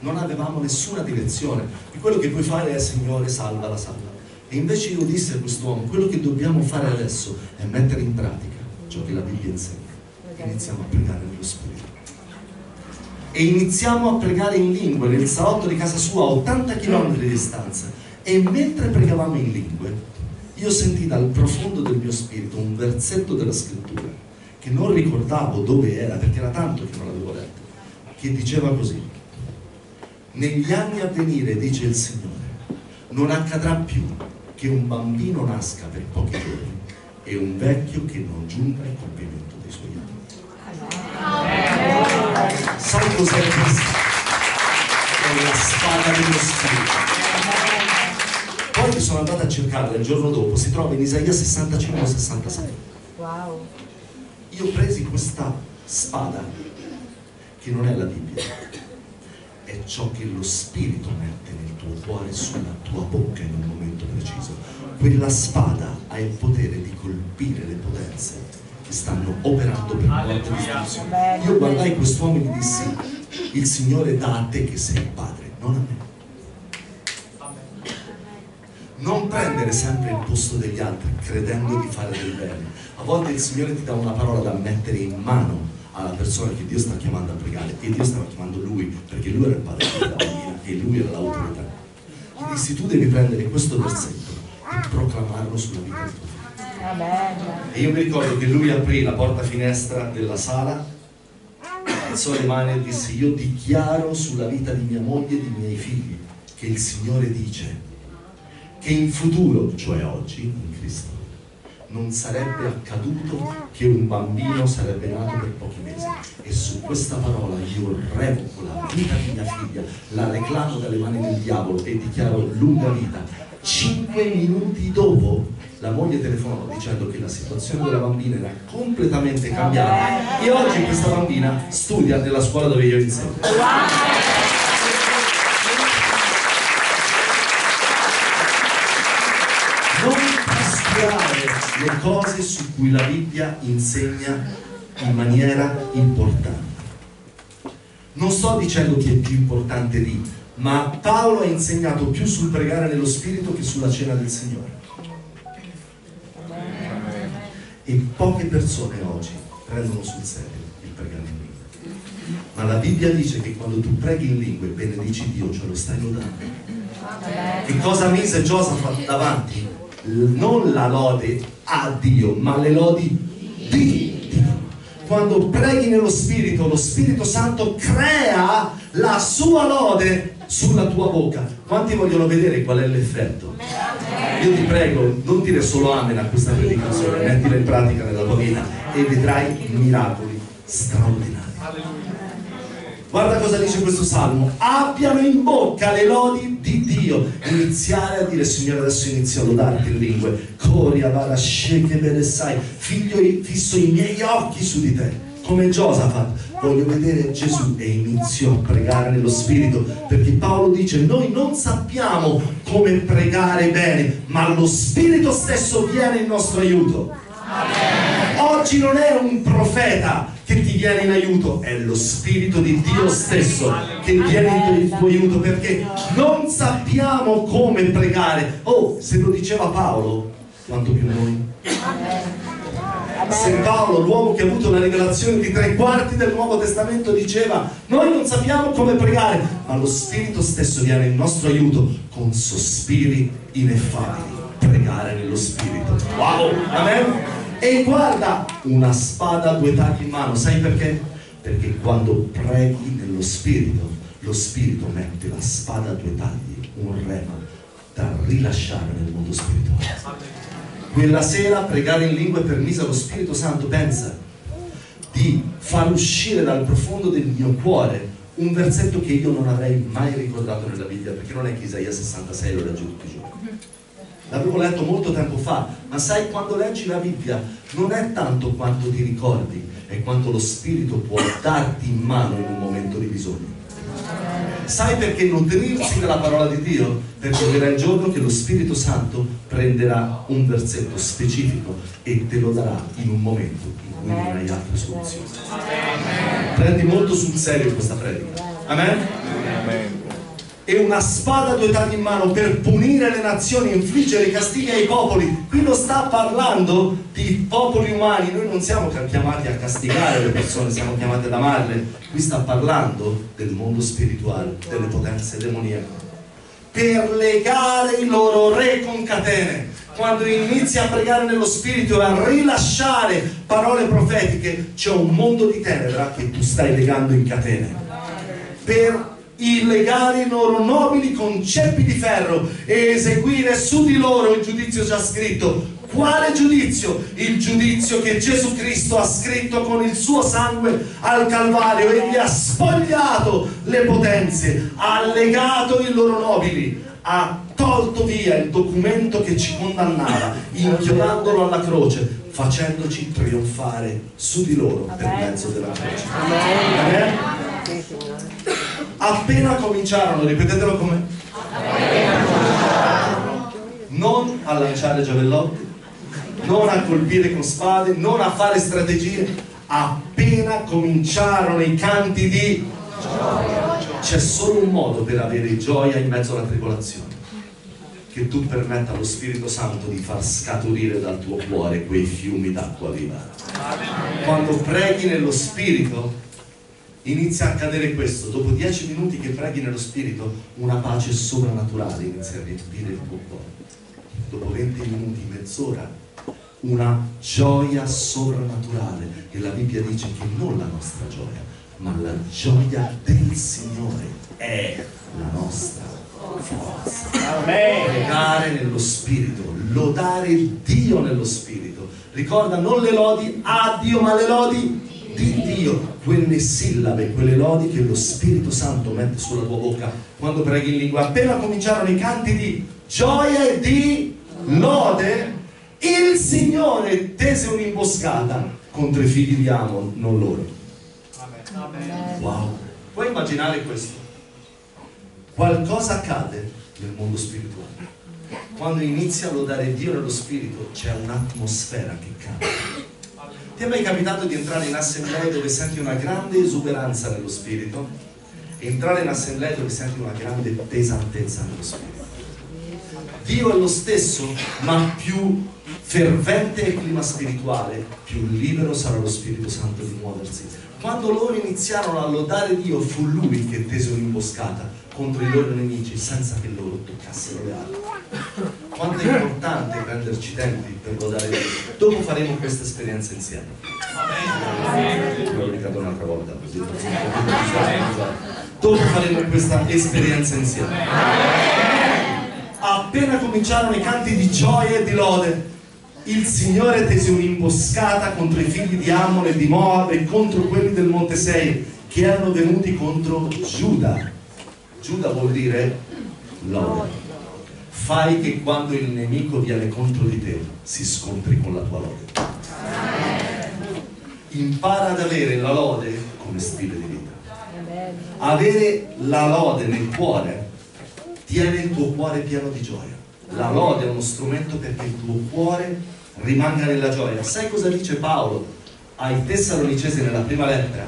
S1: non avevamo nessuna direzione. E quello che puoi fare è Signore salva la salva. E invece io dissi a quest'uomo, quello che dobbiamo fare adesso è mettere in pratica ciò che la Bibbia insegna. Iniziamo a pregare nello Spirito. E iniziamo a pregare in lingue nel salotto di casa sua a 80 km di distanza. E mentre pregavamo in lingue, io sentii dal profondo del mio spirito un versetto della scrittura che non ricordavo dove era perché era tanto che non l'avevo letto, che diceva così. Negli anni a venire, dice il Signore, non accadrà più che un bambino nasca per pochi giorni e un vecchio che non giunga al compimento dei suoi anni. Sai cos'è questo? È la spada dello Spirito. Poi sono andato a cercarla il giorno dopo, si trova in Isaia 65-66.
S2: Wow.
S1: Io presi questa spada, che non è la Bibbia, è ciò che lo Spirito mette nel tuo cuore, sulla tua bocca in un momento preciso. Quella spada ha il potere di colpire le potenze che stanno operando per la tua distruzione. Io guardai quest'uomo e gli dissi, il Signore dà a te che sei il Padre, non a me. Non prendere sempre il posto degli altri credendo di fare del bene. A volte il Signore ti dà una parola da mettere in mano alla persona che Dio sta chiamando a pregare e Dio stava chiamando lui perché lui era il padre della bambina e lui era l'autorità. Gli dissi tu devi prendere questo versetto e proclamarlo sulla vita di tuo figlio.
S2: Amen.
S1: E io mi ricordo che lui aprì la porta finestra della sala, alzò le mani e disse io dichiaro sulla vita di mia moglie e di miei figli che il Signore dice che in futuro, cioè oggi, in Cristo, non sarebbe accaduto che un bambino sarebbe nato per pochi mesi. E su questa parola io revoco la vita di mia figlia, la reclamo dalle mani del diavolo e dichiaro lunga vita. Cinque minuti dopo la moglie telefonò dicendo che la situazione della bambina era completamente cambiata e oggi questa bambina studia nella scuola dove io insegno. Non trascurare le cose su cui la Bibbia insegna in maniera importante. Non sto dicendo che è più importante di, ma Paolo ha insegnato più sul pregare nello Spirito che sulla cena del Signore. E poche persone oggi prendono sul serio il pregare in lingue. Ma la Bibbia dice che quando tu preghi in lingue e benedici Dio, cioè lo stai lodando. Che cosa mise Giosafat davanti? Non la lode a Dio, ma le lodi di Dio. Quando preghi nello Spirito, lo Spirito Santo crea la sua lode sulla tua bocca. Quanti vogliono vedere qual è l'effetto? Io ti prego, non dire solo amen a questa predicazione, mettila in pratica nella tua vita e vedrai miracoli straordinari. Guarda cosa dice questo salmo. Abbiano in bocca le lodi di Dio. Iniziare a dire, Signore, adesso inizio a lodarti in lingue. Coria, vara, sheke, beresai. Figlio, fisso i miei occhi su di te. Come Giosafat, voglio vedere Gesù e inizio a pregare nello Spirito. Perché Paolo dice, noi non sappiamo come pregare bene, ma lo Spirito stesso viene in nostro aiuto. Oggi non è un profeta che ti viene in aiuto, è lo Spirito di Dio stesso che viene in tuo aiuto perché non sappiamo come pregare. Oh, se lo diceva Paolo, quanto più noi. Se Paolo, l'uomo che ha avuto una rivelazione di tre quarti del Nuovo Testamento, diceva: Noi non sappiamo come pregare, ma lo Spirito stesso viene in nostro aiuto con sospiri ineffabili. Pregare nello Spirito. Wow! Amen? E guarda, una spada a due tagli in mano, sai perché? Perché quando preghi nello Spirito, lo Spirito mette la spada a due tagli, un rema da rilasciare nel mondo spirituale. Quella sera pregare in lingue permise allo Spirito Santo, pensa, di far uscire dal profondo del mio cuore un versetto che io non avrei mai ricordato nella Bibbia, perché non è che Isaia 66 lo leggo tutti i. L'avevo letto molto tempo fa, ma sai, quando leggi la Bibbia non è tanto quanto ti ricordi, è quanto lo Spirito può darti in mano in un momento di bisogno. Sai perché nutrirsi della parola di Dio? Perché verrà il giorno che lo Spirito Santo prenderà un versetto specifico e te lo darà in un momento in cui non hai altre soluzioni. Prendi molto sul serio questa predica. Amen? E una spada a due tagli in mano per punire le nazioni, infliggere castighi ai popoli. Qui non sta parlando di popoli umani, noi non siamo chiamati a castigare le persone, siamo chiamati ad amarle. Qui sta parlando del mondo spirituale, delle potenze demoniache. Per legare i loro re con catene. Quando inizi a pregare nello spirito e a rilasciare parole profetiche, c'è un mondo di tenebra che tu stai legando in catene. Per legare i loro nobili con ceppi di ferro e eseguire su di loro il giudizio già scritto. Quale giudizio? Il giudizio che Gesù Cristo ha scritto con il suo sangue al Calvario e gli ha spogliato le potenze, ha legato i loro nobili, ha tolto via il documento che ci condannava, inchiodandolo alla croce, facendoci trionfare su di loro per mezzo della croce. Amen? Appena cominciarono, ripetetelo come? Non a lanciare giavellotti, non a colpire con spade, non a fare strategie. Appena cominciarono i canti di gioia. C'è solo un modo per avere gioia in mezzo alla tribolazione. Che tu permetta allo Spirito Santo di far scaturire dal tuo cuore quei fiumi d'acqua viva. Quando preghi nello Spirito, inizia a accadere questo. Dopo dieci minuti che preghi nello Spirito, una pace sovrannaturale inizia a riempire il tuo cuore. Dopo 20 minuti, mezz'ora, una gioia sovrannaturale. E la Bibbia dice che non la nostra gioia, ma la gioia del Signore è la nostra forza. Pregare nello Spirito, lodare Dio nello Spirito. Ricorda, non le lodi a Dio, ma le lodi di Dio, quelle sillabe, quelle lodi che lo Spirito Santo mette sulla tua bocca quando preghi in lingua. Appena cominciarono i canti di gioia e di lode, il Signore tese un'imboscata contro i figli di Amon, non loro. Wow. Puoi immaginare questo? Qualcosa accade nel mondo spirituale. Quando inizi a lodare Dio nello Spirito c'è un'atmosfera che cambia. Ti è mai capitato di entrare in assemblee dove senti una grande esuberanza nello spirito? Entrare in assemblee dove senti una grande pesantezza nello spirito. Dio è lo stesso, ma più fervente è il clima spirituale, più libero sarà lo Spirito Santo di muoversi. Quando loro iniziarono a lodare Dio, fu Lui che tese un'imboscata contro i loro nemici senza che loro toccassero le armi. Quanto è importante prenderci tempi per lodare Dio. Dopo faremo questa esperienza insieme. Lo ricordo un'altra volta così. Dopo faremo questa esperienza insieme. Appena cominciarono i canti di gioia e di lode, il Signore tese un'imboscata contro i figli di Ammon e di Moab e contro quelli del Monte Sei che erano venuti contro Giuda. Giuda vuol dire lode. Fai che quando il nemico viene contro di te si scontri con la tua lode. Impara ad avere la lode come stile di vita. Avere la lode nel cuore tiene il tuo cuore pieno di gioia. La lode è uno strumento perché il tuo cuore rimanga nella gioia. Sai cosa dice Paolo ai Tessalonicesi nella prima lettera?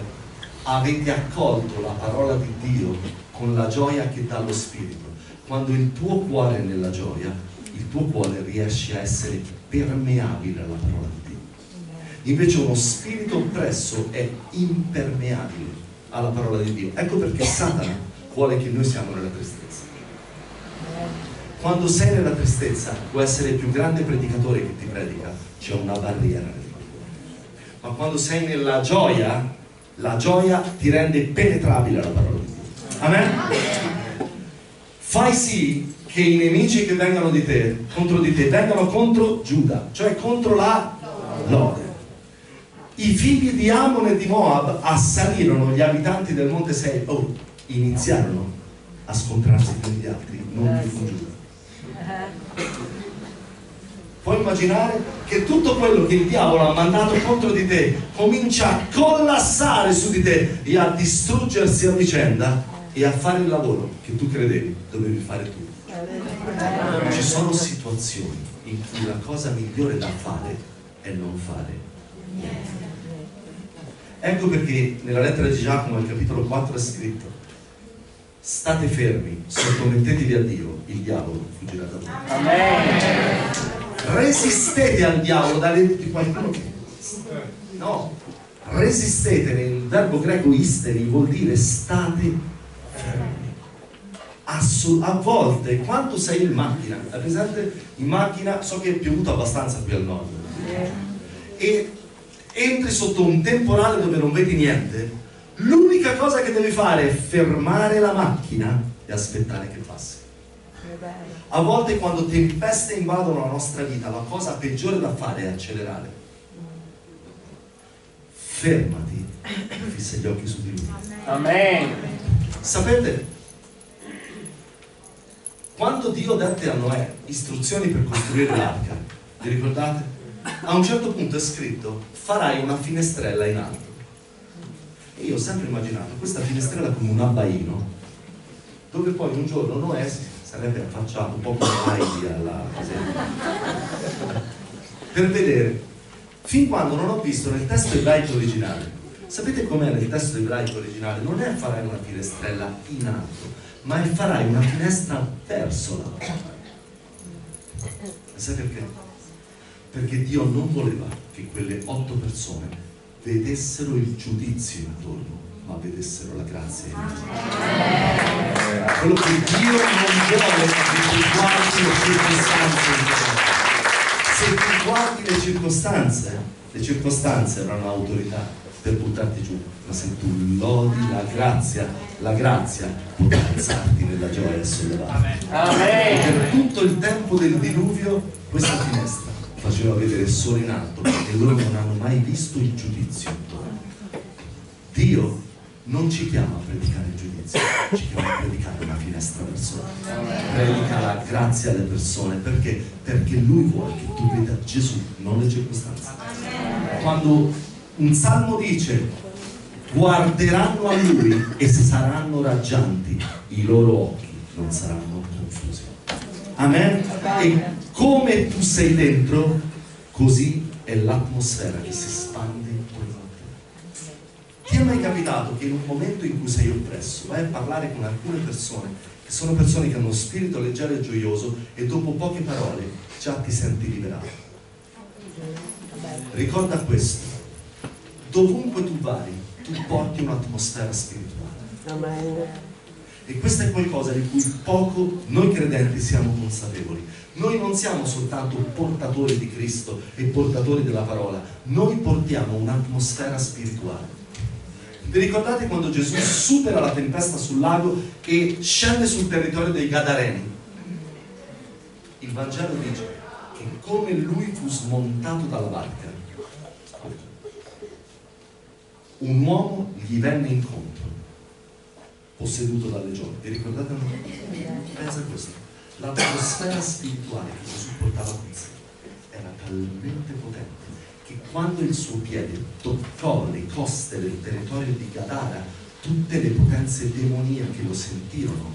S1: Avete accolto la parola di Dio con la gioia che dà lo Spirito. Quando il tuo cuore è nella gioia, il tuo cuore riesce a essere permeabile alla parola di Dio. Invece uno spirito oppresso è impermeabile alla parola di Dio. Ecco perché Satana vuole che noi siamo nella tristezza. Quando sei nella tristezza, può essere il più grande predicatore che ti predica, c'è una barriera nel tuo cuore. Ma quando sei nella gioia, la gioia ti rende penetrabile la parola di Dio. Amen? Fai sì che i nemici che vengono di te, contro di te, vengano contro Giuda, cioè contro la lode. I figli di Amon e di Moab assalirono gli abitanti del monte Sei, oh, iniziarono a scontrarsi con gli altri, non più con Giuda. Puoi immaginare che tutto quello che il diavolo ha mandato contro di te comincia a collassare su di te e a distruggersi a vicenda e a fare il lavoro che tu credevi dovevi fare tu. Ci sono situazioni in cui la cosa migliore da fare è non fare niente. Ecco perché nella lettera di Giacomo al capitolo 4 è scritto state fermi, sottomettetevi a Dio, il diavolo fuggirà da voi. Resistete al diavolo, dalle di qualcuno che... No, resistete nel verbo greco isteri vuol dire state fermi. A volte quando sei in macchina, è presente in macchina, so che è piovuto abbastanza qui al nord, e entri sotto un temporale dove non vedi niente, l'unica cosa che devi fare è fermare la macchina e aspettare che passi. A volte quando tempeste invadono la nostra vita, la cosa peggiore da fare è accelerare. Fermati e fissa gli occhi su di lui.
S3: Amen.
S1: Sapete, quando Dio dette a Noè istruzioni per costruire l'arca, vi ricordate? A un certo punto è scritto, farai una finestrella in alto. E io ho sempre immaginato questa finestrella come un abbaino, dove poi un giorno Noè sarebbe affacciato un po' come Heidi alla per vedere, fin quando non ho visto nel testo ebraico originale, sapete com'è nel testo ebraico originale? Non è farai una finestrella in alto, ma è farai una finestra verso l'alto. Sai perché? Perché Dio non voleva che quelle otto persone vedessero il giudizio intorno, ma vedessero la grazia in Dio. Quello che Dio non vuole è che tu guardi le circostanze. Se tu guardi le circostanze, le circostanze avranno autorità per buttarti giù, ma se tu lodi la grazia, la grazia potrà alzarti nella gioia e sollevarti.
S3: Amen.
S1: Per tutto il tempo del diluvio questa finestra faceva vedere il sole in alto e loro non hanno mai visto il giudizio intorno. Dio non ci chiama a predicare il giudizio, ci chiama a predicare una finestra verso l'alto. Predica la grazia alle persone perché? Perché Lui vuole che tu veda Gesù, non le circostanze. Quando un salmo dice guarderanno a Lui e saranno raggianti, i loro occhi non saranno confusi. Amen? E come tu sei dentro, così è l'atmosfera che si te. Ti è mai capitato che in un momento in cui sei oppresso vai a parlare con alcune persone che sono persone che hanno spirito leggero e gioioso e dopo poche parole già ti senti liberato? Ricorda questo, dovunque tu vai, tu porti un'atmosfera spirituale. E questo è qualcosa di cui poco noi credenti siamo consapevoli. Noi non siamo soltanto portatori di Cristo e portatori della parola, noi portiamo un'atmosfera spirituale. Vi ricordate quando Gesù supera la tempesta sul lago e scende sul territorio dei Gadareni? Il Vangelo dice che come lui fu smontato dalla barca, un uomo gli venne incontro posseduto dalle legione. Vi ricordate? no? Pensa a questo. L'atmosfera spirituale che Gesù portava con sé era talmente potente che quando il suo piede toccò le coste del territorio di Gadara, tutte le potenze demoniache lo sentirono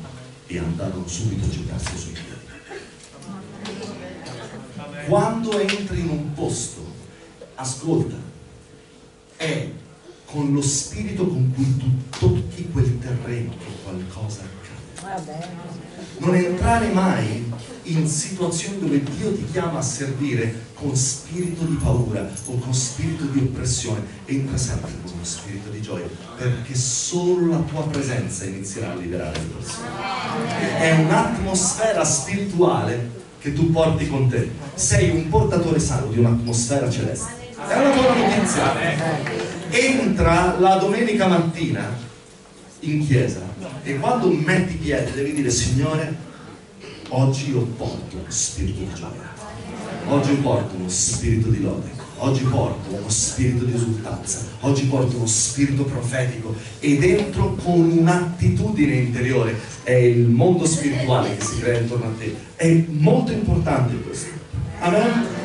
S1: e andarono subito a gettarsi sui piedi. Quando entri in un posto, ascolta, è con lo spirito con cui tu tocchi quel terreno che qualcosa accade. Non entrare mai in situazioni dove Dio ti chiama a servire con spirito di paura o con spirito di oppressione. Entra sempre con uno spirito di gioia, perché solo la tua presenza inizierà a liberare le persone. È un'atmosfera spirituale che tu porti con te. Sei un portatore sano di un'atmosfera celeste. È una buona notizia. Entra la domenica mattina in chiesa. E quando metti piede devi dire Signore, oggi io porto uno spirito di gioia, oggi io porto uno spirito di lode, oggi porto uno spirito di esultanza, oggi porto uno spirito profetico. Ed entro con un'attitudine interiore. È il mondo spirituale che si crea intorno a te. È molto importante questo. Amen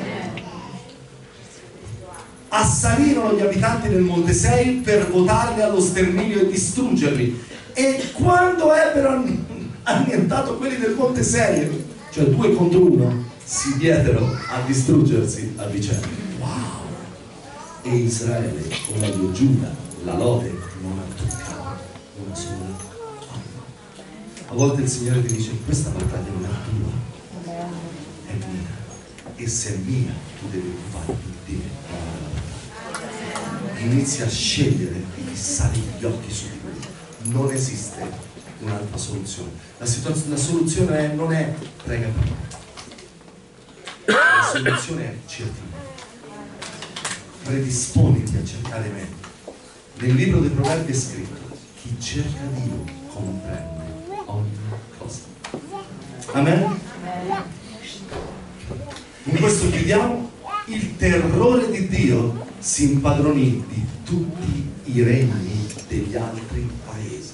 S1: assalirono gli abitanti del Monte Sei per votarli allo sterminio e distruggerli. E quando ebbero annientato quelli del Monte Sei, cioè due contro uno, si diedero a distruggersi a vicenda. Wow! E Israele, o meglio Giuda, la lode, non ha toccato una sola anima. A volte il Signore ti dice, questa battaglia non è tua, è mia. E se è mia, tu devi occuparti di te inizia a scegliere di fissare gli occhi su di lui. Non esiste un'altra soluzione. La, la soluzione è, non è prega per me. La soluzione è cerchi me. Predisponiti a cercare me. Nel libro dei proverbi è scritto, chi cerca Dio comprende ogni cosa. Amen? In questo chiudiamo. Il terrore di Dio si impadronì di tutti i regni degli altri paesi.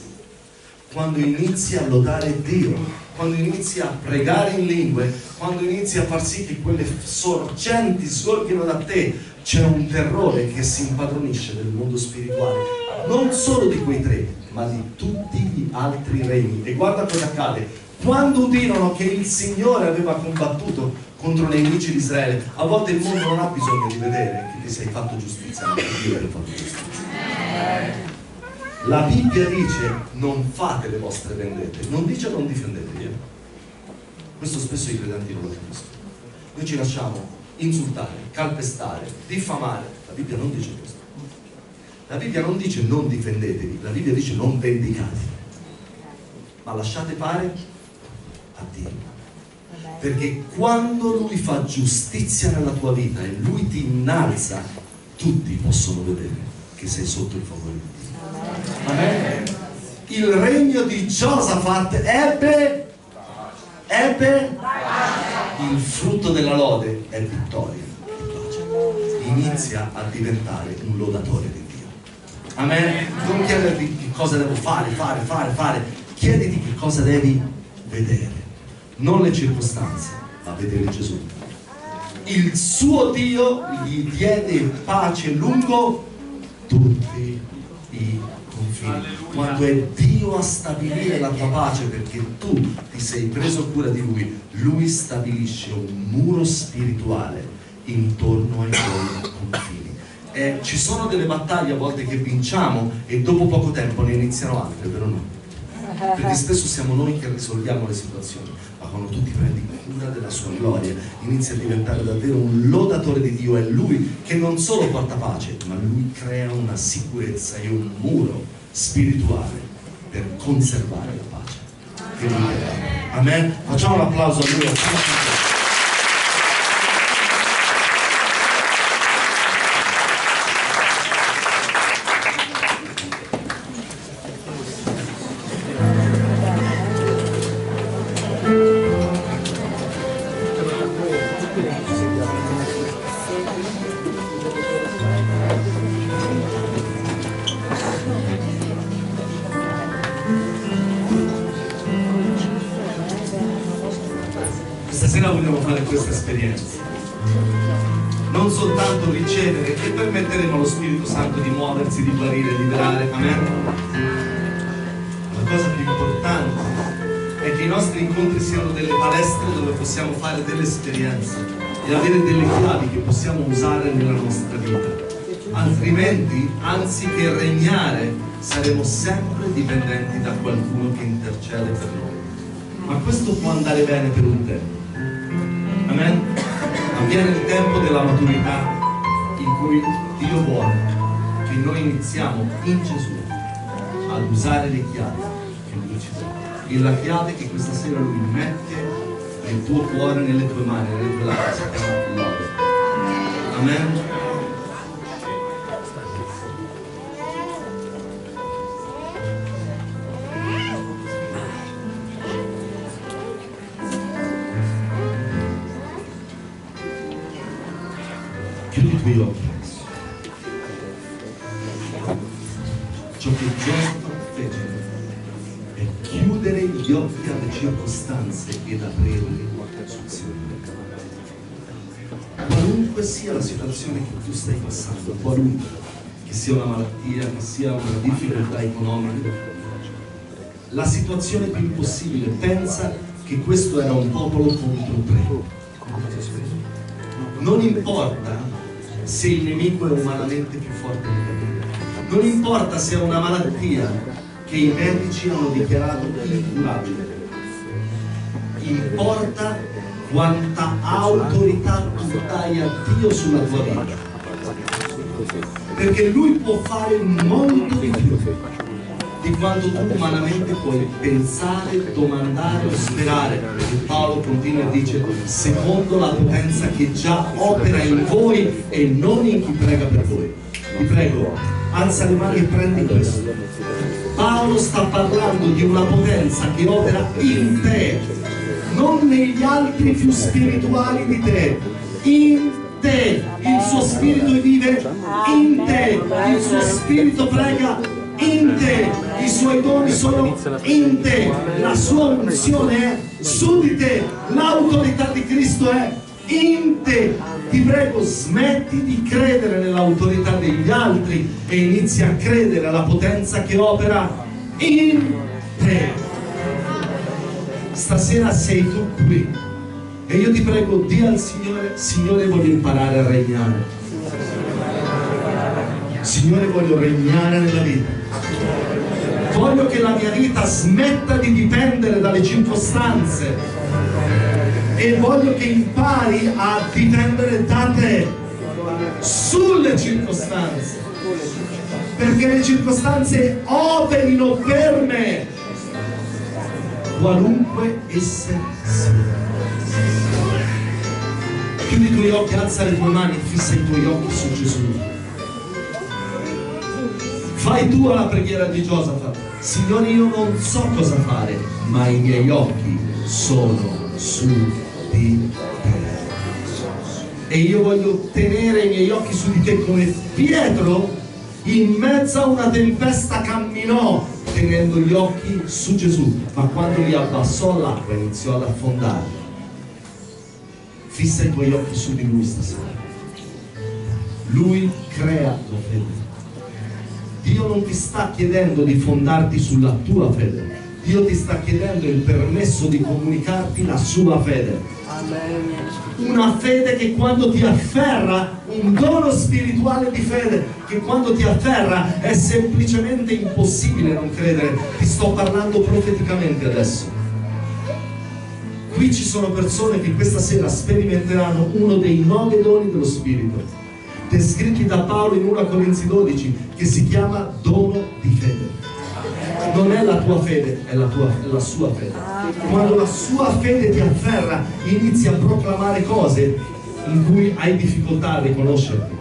S1: Quando inizi a lodare Dio, quando inizi a pregare in lingue, quando inizi a far sì che quelle sorgenti sgorghino da te, c'è un terrore che si impadronisce del mondo spirituale, non solo di quei tre, ma di tutti gli altri regni. E guarda cosa accade. Quando udirono che il Signore aveva combattuto contro i nemici di Israele. A volte il mondo non ha bisogno di vedere che ti sei fatto giustizia, ma Dio ha fatto giustizia. La Bibbia dice non fate le vostre vendette, non dice non difendetevi. Eh. Questo spesso i credenti non lo capiscono. Noi ci lasciamo insultare, calpestare, diffamare. La Bibbia non dice questo. La Bibbia non dice non difendetevi, la Bibbia dice non vendicatevi. Ma lasciate fare a Dio perché quando lui fa giustizia nella tua vita e lui ti innalza, tutti possono vedere che sei sotto il favore di Dio. Amen. Il regno di Giosafat ebbe, ebbe il frutto della lode è vittoria Inizia a diventare un lodatore di Dio. Amen. Non chiederti che cosa devo fare, fare, fare, fare. Chiediti che cosa devi vedere non le circostanze, ma vedere Gesù. Il suo Dio gli diede pace lungo tutti i confini. Quando è Dio a stabilire la tua pace perché tu ti sei preso cura di Lui, Lui stabilisce un muro spirituale intorno ai tuoi confini. Eh, ci sono delle battaglie a volte che vinciamo e dopo poco tempo ne iniziano altre, però no. Perché spesso siamo noi che risolviamo le situazioni quando tu ti prendi cura della sua gloria, inizi a diventare davvero un lodatore di Dio, è Lui che non solo porta pace, ma Lui crea una sicurezza e un muro spirituale per conservare la pace. Amen. Facciamo un applauso a Lui. Di guarire, liberare. Amen. La cosa più importante è che i nostri incontri siano delle palestre dove possiamo fare delle esperienze e avere delle chiavi che possiamo usare nella nostra vita. Altrimenti, anziché regnare, saremo sempre dipendenti da qualcuno che intercede per noi. ma questo può andare bene per un tempo. Amen? Avviene il tempo della maturità in cui Dio vuole che noi iniziamo in Gesù ad usare le chiavi che Lui ci dà. E la chiave che questa sera Lui mette nel tuo cuore, nelle tue mani, nelle tue labbra, si chiama. Amen? Situazione che tu stai passando, qualunque, che sia una malattia, che sia una difficoltà economica, la situazione più impossibile, pensa che questo era un popolo contro tre. Non importa se il nemico è umanamente più forte di te, non importa se è una malattia che i medici hanno dichiarato incurabile, importa quanta autorità tu dai a Dio sulla tua vita. Perché Lui può fare molto di più di quanto tu umanamente puoi pensare, domandare o sperare. E Paolo continua e dice, secondo la potenza che già opera in voi e non in chi prega per voi. Ti prego, alza le mani e prendi questo. Paolo sta parlando di una potenza che opera in te, non negli altri più spirituali di te, in te. Il suo spirito vive in te, il suo spirito prega in te, i suoi doni sono in te, la sua unzione è su di te, l'autorità di Cristo è in te. Ti prego, smetti di credere nell'autorità degli altri e inizi a credere alla potenza che opera in te. Stasera sei tu qui e io ti prego, di al Signore, Signore voglio imparare a regnare. Signore voglio regnare nella vita. Voglio che la mia vita smetta di dipendere dalle circostanze e voglio che impari a dipendere da te sulle circostanze perché le circostanze operino per me qualunque esse siano chiudi i tuoi occhi alza le tue mani e fissa i tuoi occhi su Gesù. Fai tu la preghiera di Giosafat Signore io non so cosa fare ma i miei occhi sono su di te. E io voglio tenere i miei occhi su di te come Pietro in mezzo a una tempesta camminò tenendo gli occhi su Gesù ma quando li abbassò l'acqua iniziò ad affondare fissa i tuoi occhi su di lui stasera. Lui crea la fede. Dio non ti sta chiedendo di fondarti sulla tua fede. Dio ti sta chiedendo il permesso di comunicarti la sua fede una fede che quando ti afferra, un dono spirituale di fede che quando ti afferra è semplicemente impossibile non credere. Ti sto parlando profeticamente adesso. Qui ci sono persone che questa sera sperimenteranno uno dei nove doni dello Spirito, descritti da Paolo in 1 Corinzi 12, che si chiama dono di fede non è la tua fede, è la, tua, è la sua fede. Quando la sua fede ti afferra, inizi a proclamare cose in cui hai difficoltà a riconoscerti.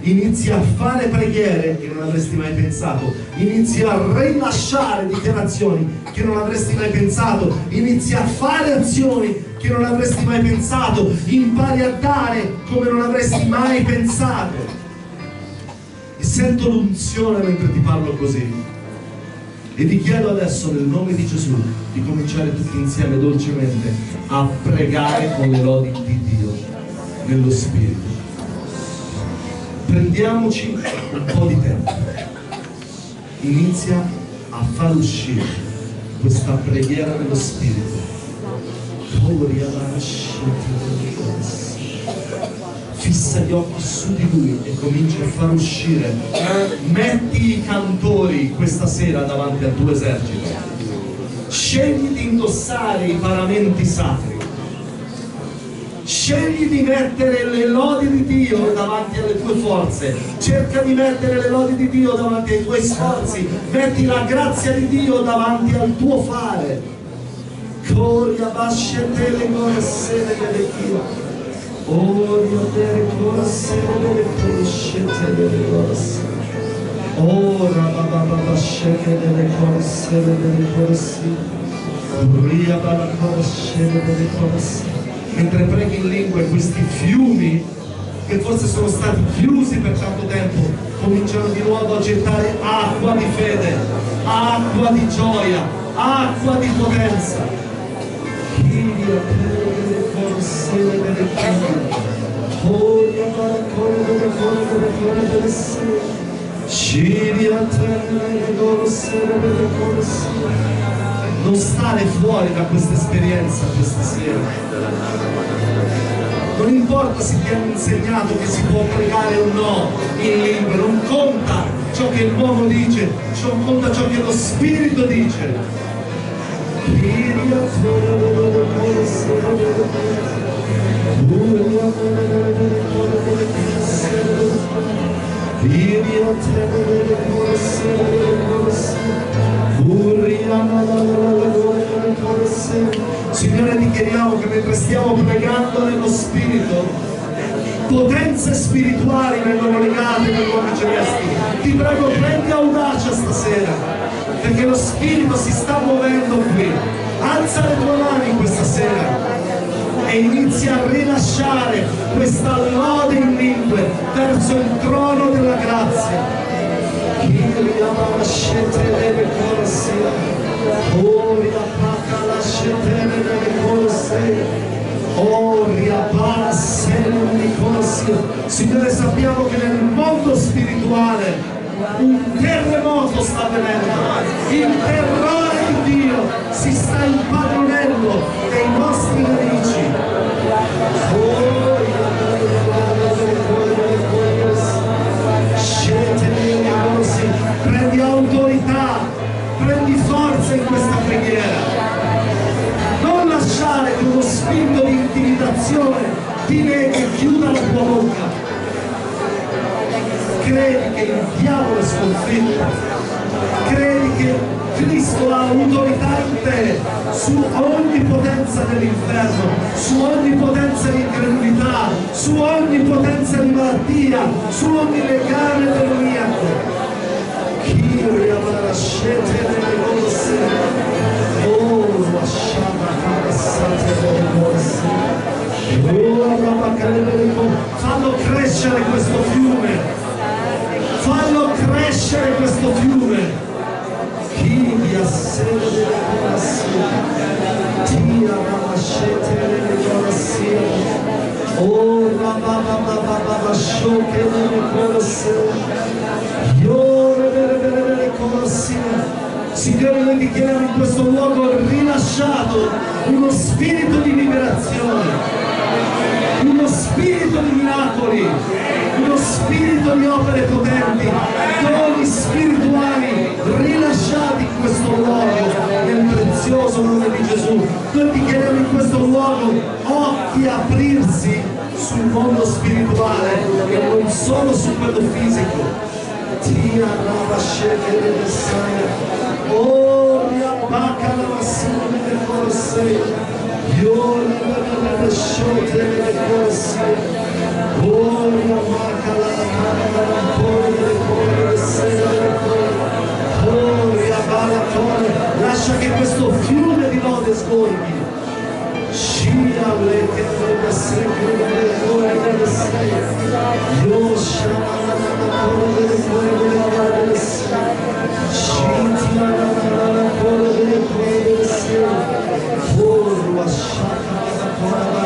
S1: Inizi a fare preghiere che non avresti mai pensato, inizi a rilasciare dichiarazioni che non avresti mai pensato, inizi a fare azioni che non avresti mai pensato, impari a dare come non avresti mai pensato. E sento l'unzione mentre ti parlo così. E vi chiedo adesso nel nome di Gesù di cominciare tutti insieme dolcemente a pregare con le lodi di Dio nello Spirito. Prendiamoci un po' di tempo. Inizia a far uscire questa preghiera nello Spirito. Fissa gli occhi su di lui e comincia a far uscire. Metti i cantori questa sera davanti al tuo esercito. scegli di indossare i paramenti sacri. Scegli di mettere le lodi di Dio davanti alle tue forze, cerca di mettere le lodi di Dio davanti ai tuoi sforzi, metti la grazia di Dio davanti al tuo fare. Coria bascete le corse delle Delle corse delle corse delle corse. Ora baba bascete delle corse delle corse. Coria baba corse delle corse mentre preghi in lingue questi fiumi che forse sono stati chiusi per tanto tempo cominciano di nuovo a gettare acqua di fede, acqua di gioia, acqua di potenza. Non stare fuori da questa esperienza questa sera. Non importa se ti hanno insegnato che si può pregare o no in lingue, non conta ciò che l'uomo dice, non conta ciò che lo Spirito dice. Signore ti chiediamo che mentre stiamo pregando nello Spirito, potenze spirituali vengono legate nei luoghi celesti. Ti prego prendi audacia stasera, perché lo Spirito si sta muovendo qui. Alza le tue mani questa sera e inizia a rilasciare questa lode in lingue verso il trono della grazia. Signore sappiamo che nel mondo spirituale un terremoto sta avvenendo. Il terrore di Dio si sta impadronendo dei nostri nemici. Sconfitto. Credi che Cristo ha autorità in te su ogni potenza dell'inferno, su ogni potenza di incredulità, su ogni potenza di malattia, su ogni legame demoniaco. Kyria Marascete delle corse, oh lasciata carassate delle corse, oh Rabacale delle corse, fallo crescere questo fiume, fallo crescere questo fiume. Kiria sede delle corse, Tia Ramascete delle corse, oh Rabababababa sciocche delle corse, Iore bere bere bere corsia. Signore, noi ti chiediamo in questo luogo rilasciato uno spirito di liberazione, uno spirito di miracoli, spirito di opere potenti, doni spirituali rilasciati in questo luogo nel prezioso nome di Gesù. Noi chiediamo in questo luogo occhi aprirsi sul mondo spirituale e non solo su quello fisico. Tia Rava Sheke de Messiah. Oh, Riabaka Lavassina de Corse. Yori de Shote de Corse. Oh, Lascia che questo fiume di lode sgorghi. Shia che deve sempre le cuore delle sei. Io shamana la cuore delle cuore delle cuore delle sei. Shinti la la la cuore delle cuore delle sei. Foro a shaka la cuore delle cuore delle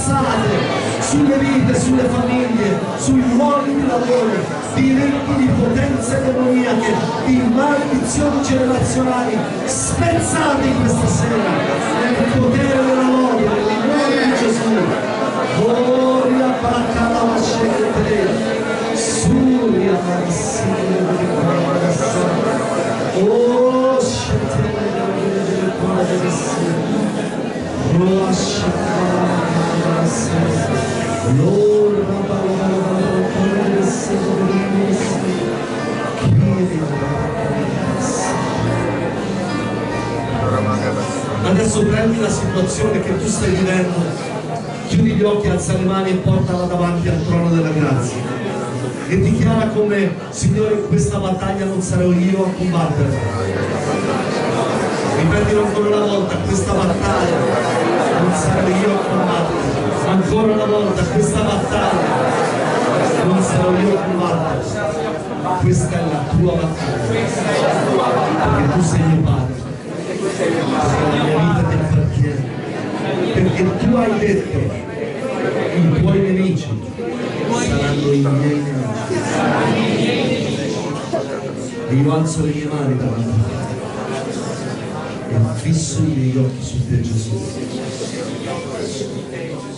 S1: spezzate sulle vite, sulle famiglie, sui luoghi di lavoro, diritti di potenze demoniache, di maledizioni generazionali. Spezzate in questa sera nel potere della lode, nel nome di Gesù. Gloria Bacala Vascete, Surya Mansina Oh, Shetele Roa Shetele Lord Adesso prendi la situazione che tu stai vivendo, chiudi gli occhi, alza le mani e portala davanti al trono della grazia. E dichiara come, Signore, questa battaglia non sarò io a combattere. Ripetilo ancora una volta, questa battaglia non sarò io a combattere. Ancora una volta, questa battaglia non sarò io a combattere. Questa è la tua battaglia. Perché tu sei mio padre perché la mia vita ti appartiene. Perché tu hai detto, i tuoi nemici saranno i miei nemici. Io alzo le mie mani davanti a te fisso i miei occhi su te Gesù.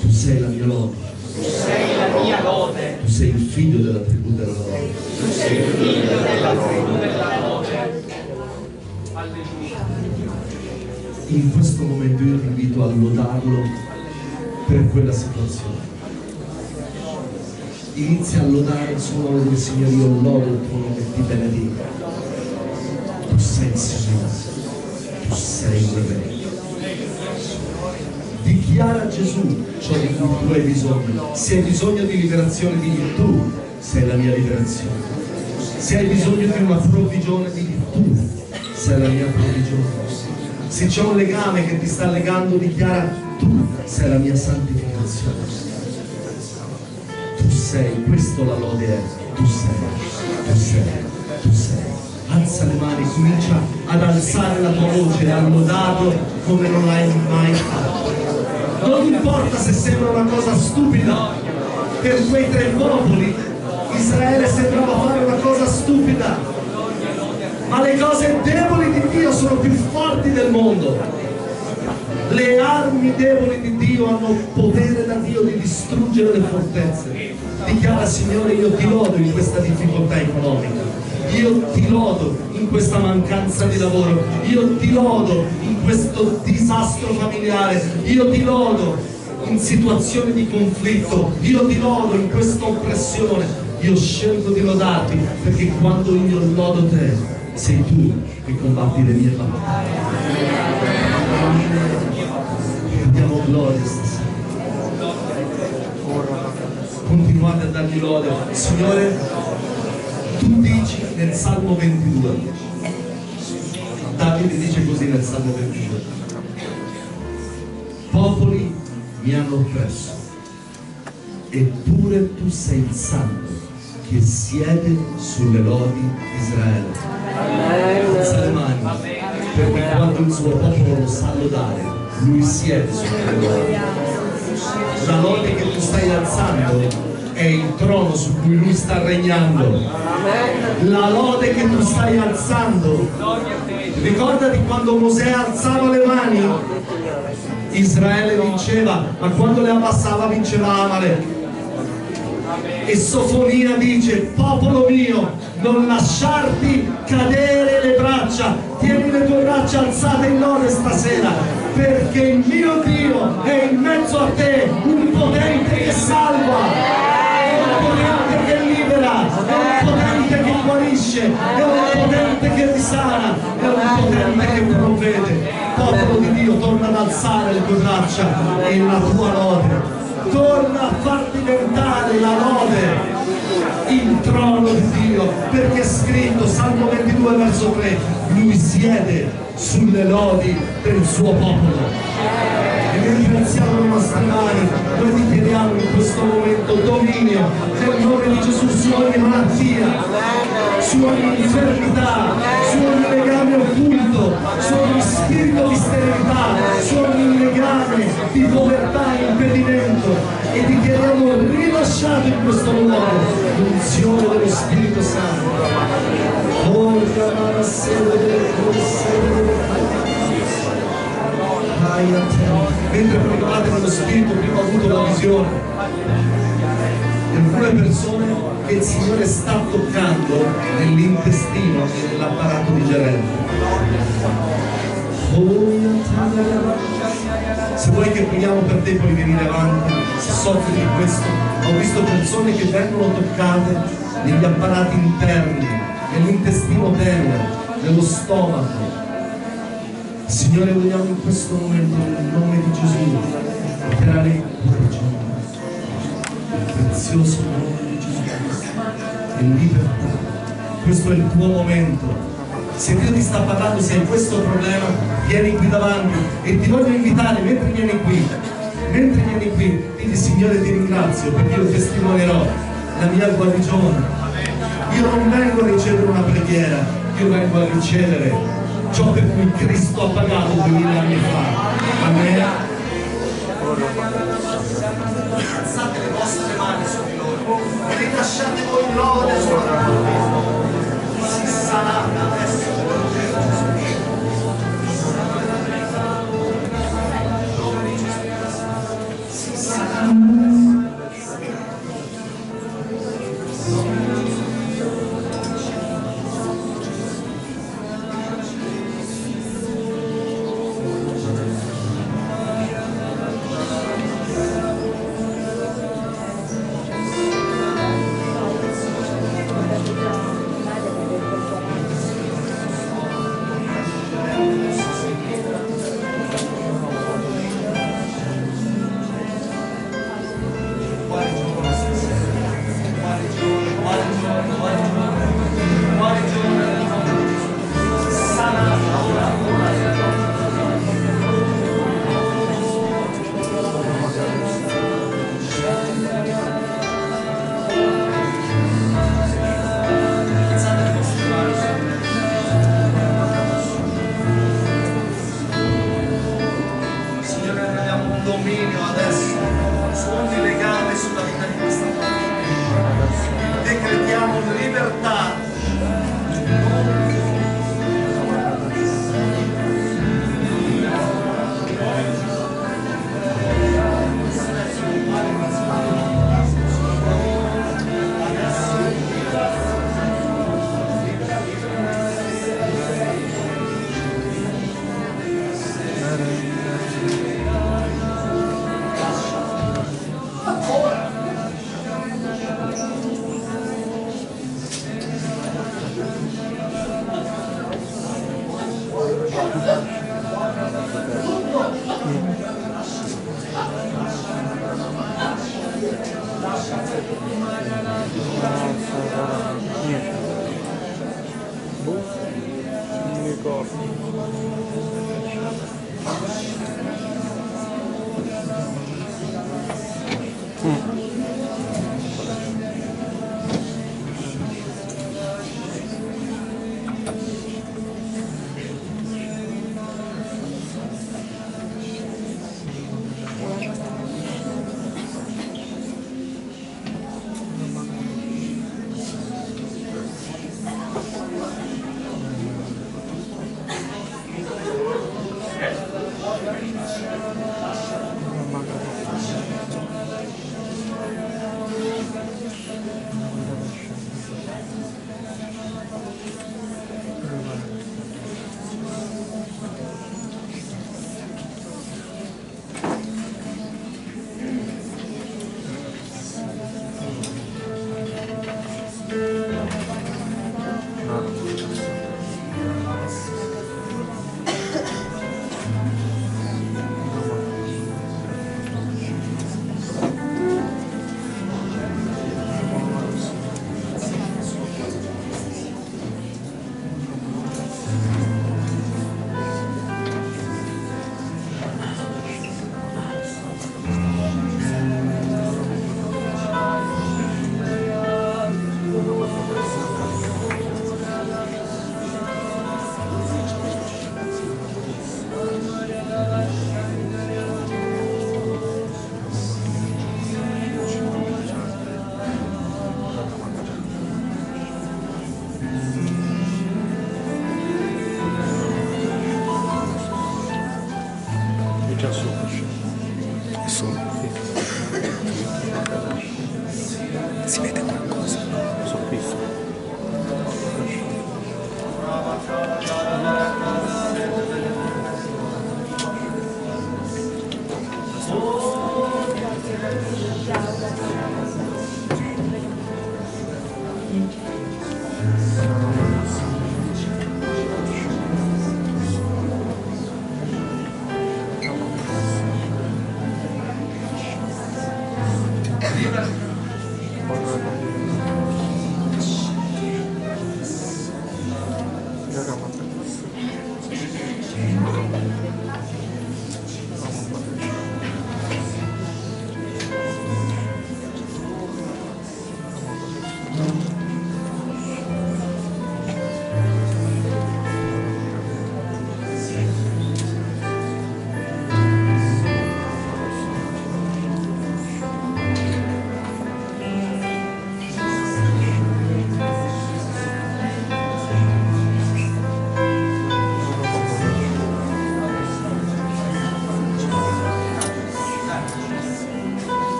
S1: Tu sei la mia lode.
S3: Tu sei la mia lode.
S1: Tu sei il figlio della tribù della lode.
S3: Tu sei il figlio della tribù della lode.
S1: In questo momento io ti invito a lodarlo per quella situazione. Inizia a lodare il suo nome, Signore, io lodo il tuo nome e ti benedico. Tu sei il Signore, tu sei il Re. Dichiara Gesù ciò di cui tu hai bisogno. Se hai bisogno di liberazione, digli tu sei la mia liberazione. Se hai bisogno di una provvigione, digli tu sei la mia provvigione. Se c'è un legame che ti sta legando, dichiara tu sei la mia santificazione. Tu sei, questo la lode è, tu sei, tu sei, tu sei. Alza le mani, comincia ad alzare la tua voce e a lodarlo come non l'hai mai fatto. Non importa se sembra una cosa stupida, per quei tre popoli Israele sembrava fare una cosa stupida, ma le cose deboli di Dio sono più forti del mondo. Le armi deboli di Dio hanno potere da Dio di distruggere le fortezze. Dichiara Signore, io ti lodo in questa difficoltà economica. Io ti lodo in questa mancanza di lavoro. Io ti lodo in questo disastro familiare. Io ti lodo in situazioni di conflitto. Io ti lodo in questa oppressione. Io scelgo di lodarti perché quando io lodo te, sei tu che combatti le mie battaglie. Diamo gloria stasera. Continuate a dargli lode. Signore, tu dici nel Salmo 22. Davide dice così nel Salmo 22. Popoli mi hanno oppresso, eppure tu sei il santo che siede sulle lodi di Israele. Alza le mani, perché quando il suo popolo lo sa lodare, lui siede sulle lodi. La lode che tu stai alzando è il trono su cui lui sta regnando. La lode che tu stai alzando, ricordati quando Mosè alzava le mani, Israele vinceva, ma quando le abbassava vinceva Amale. E Sofonia dice, popolo mio, non lasciarti cadere le braccia, tieni le tue braccia alzate in lode stasera, perché il mio Dio è in mezzo a te, un potente che salva, guarisce, è potente che risana, è potente che provvede. Popolo di Dio, torna ad alzare le tue braccia e la tua lode torna a far diventare la lode il trono di Dio perché è scritto Salmo 22 verso 3 Lui siede sulle lodi del suo popolo. E mentre alziamo le nostre mani, noi ti chiediamo in questo momento dominio nel nome di Gesù su ogni malattia, su ogni infermità, su ogni legame occulto, su ogni spirito di sterilità, su ogni legame di povertà e impedimento. E ti chiediamo rilasciato in questo luogo l'unzione dello Spirito Santo. Oh, chiamare a sede delle Dai a te. Mentre pregavate nello Spirito, prima ho avuto la visione di alcune persone che il Signore sta toccando nell'intestino e nell'apparato digerente. Se vuoi che preghiamo per te puoi venire avanti, se soffri di questo. Ho visto persone che vengono toccate negli apparati interni, nell'intestino tenue, nello stomaco. Signore, vogliamo in questo momento, nel nome di Gesù, operare guarigione. Nel prezioso nome di Gesù Cristo. In libertà. Questo è il tuo momento. Se Dio ti sta parlando, se hai questo problema, vieni qui davanti e ti voglio invitare mentre vieni qui, mentre vieni qui, digli Signore ti ringrazio perché io testimonierò la mia guarigione. Io non vengo a ricevere una preghiera, io vengo a ricevere ciò per cui Cristo ha pagato duemila anni fa. Amen. Alzate le vostre mani su di loro rilasciate voi lode sulla loro. Si sanata adesso.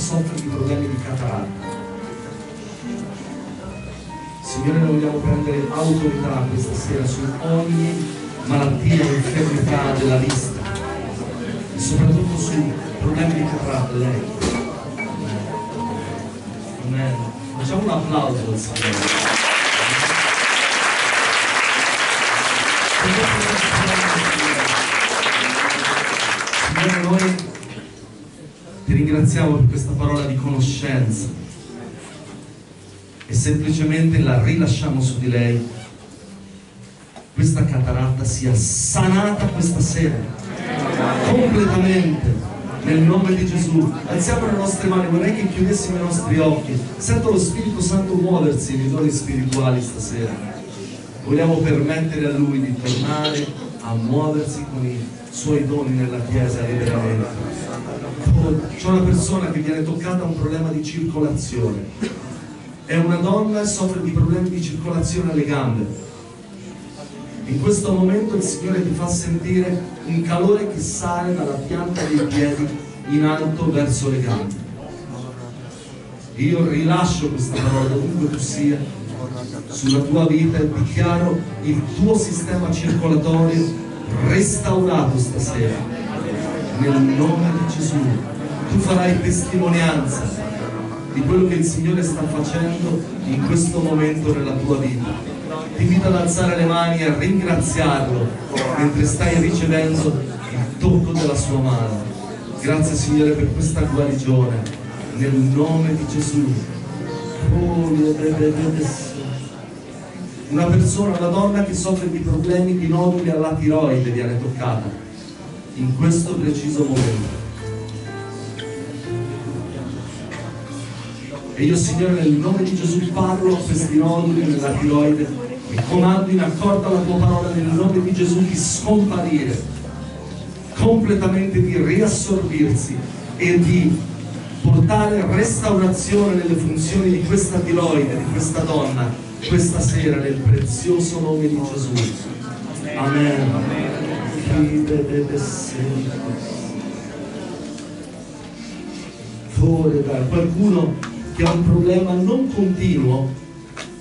S1: Soffre di problemi di cataratta. Signore, noi vogliamo prendere autorità questa sera su ogni malattia o infermità della vista e semplicemente la rilasciamo su di lei. Questa cataratta sia sanata questa sera, completamente, nel nome di Gesù. Alziamo le nostre mani, vorrei che chiudessimo i nostri occhi. Sento lo Spirito Santo muoversi nei doni spirituali stasera. Vogliamo permettere a Lui di tornare a muoversi con i suoi doni nella Chiesa liberamente. C'è una persona che viene toccata da un problema di circolazione. È una donna e soffre di problemi di circolazione alle gambe. In questo momento il Signore ti fa sentire un calore che sale dalla pianta dei piedi in alto verso le gambe. Io rilascio questa parola dovunque tu sia sulla tua vita e dichiaro il tuo sistema circolatorio restaurato stasera nel nome di Gesù. Tu farai testimonianza di quello che il Signore sta facendo in questo momento nella tua vita. Ti invito ad alzare le mani e a ringraziarlo mentre stai ricevendo il tocco della sua mano. Grazie Signore per questa guarigione nel nome di Gesù. Una persona, una donna che soffre di problemi di noduli alla tiroide viene toccata in questo preciso momento. E io Signore nel nome di Gesù parlo a questi noduli nella tiroide e comando in accordo alla tua parola nel nome di Gesù di scomparire, completamente di riassorbirsi e di portare restaurazione nelle funzioni di questa tiroide, di questa donna, questa sera nel prezioso nome di Gesù. Amen. Da qualcuno che ha un problema non continuo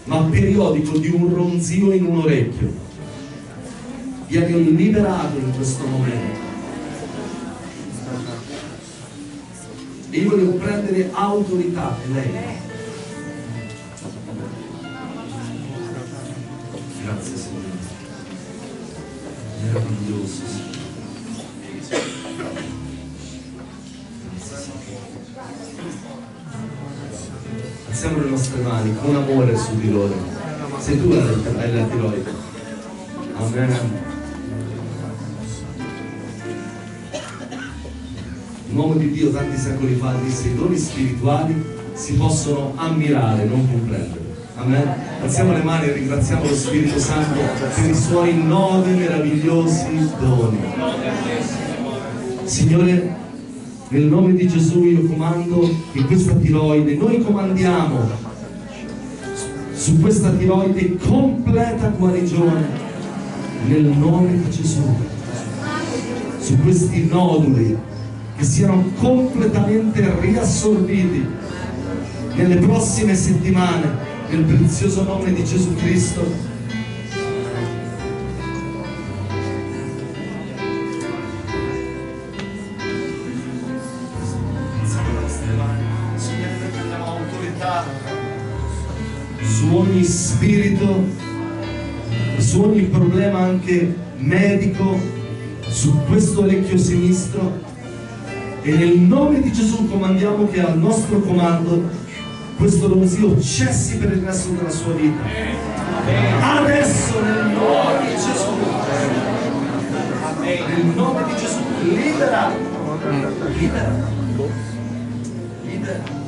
S1: ma periodico di un ronzio in un orecchio. Viene liberato in questo momento. E io voglio prendere autorità in lei. Grazie Signore. Meraviglioso. Alziamo le nostre mani con amore su di loro. Sei tu hai la tiroide. Amen. Un uomo di Dio tanti secoli fa disse i doni spirituali si possono ammirare, non comprendere. Amen. Alziamo le mani e ringraziamo lo Spirito Santo per i suoi nove meravigliosi doni. Signore, nel nome di Gesù io comando che questa tiroide, noi comandiamo su questa tiroide completa guarigione nel nome di Gesù. Su questi noduli che siano completamente riassorbiti nelle prossime settimane nel prezioso nome di Gesù Cristo. Spirito, su ogni problema anche medico, su questo orecchio sinistro e nel nome di Gesù comandiamo che al nostro comando questo ronzio cessi per il resto della sua vita. Adesso nel nome di Gesù. Nel nome di Gesù libera. Libera. Libera. Libera.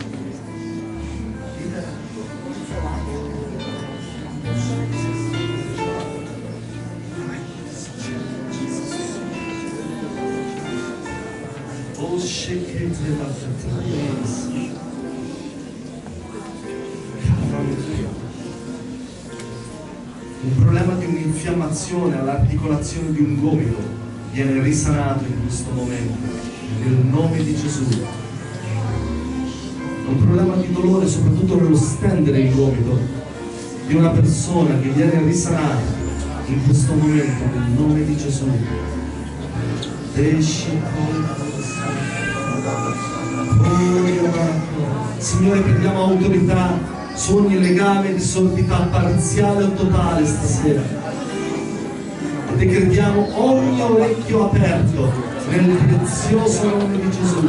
S1: Un problema di un'infiammazione all'articolazione di un gomito viene risanato in questo momento, nel nome di Gesù. Un problema di dolore, soprattutto nello stendere il gomito, di una persona che viene risanata in questo momento, nel nome di Gesù. Signore, prendiamo autorità su ogni legame di sordità parziale o totale stasera. E decretiamo ogni orecchio aperto nel prezioso nome di Gesù.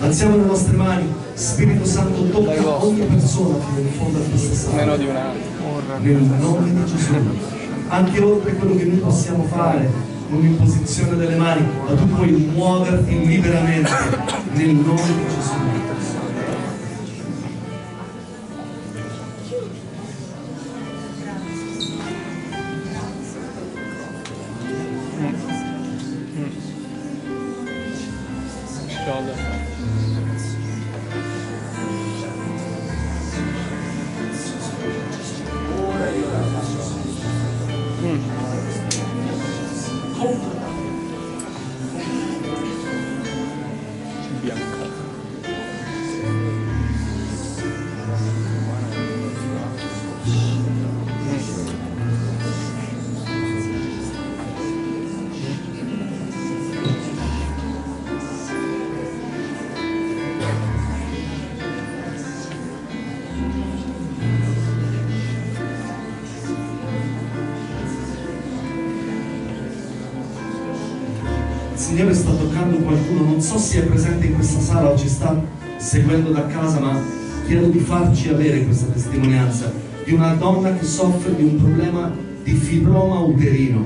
S1: Alziamo le nostre mani, Spirito Santo tocca ogni persona che è in fondo a questa sala nel nome di Gesù. Anche oltre quello che noi possiamo fare con l'imposizione delle mani, ma tu puoi muoverti liberamente nel nome di Gesù. So se è presente in questa sala o ci sta seguendo da casa, ma chiedo di farci avere questa testimonianza di una donna che soffre di un problema di fibroma uterino.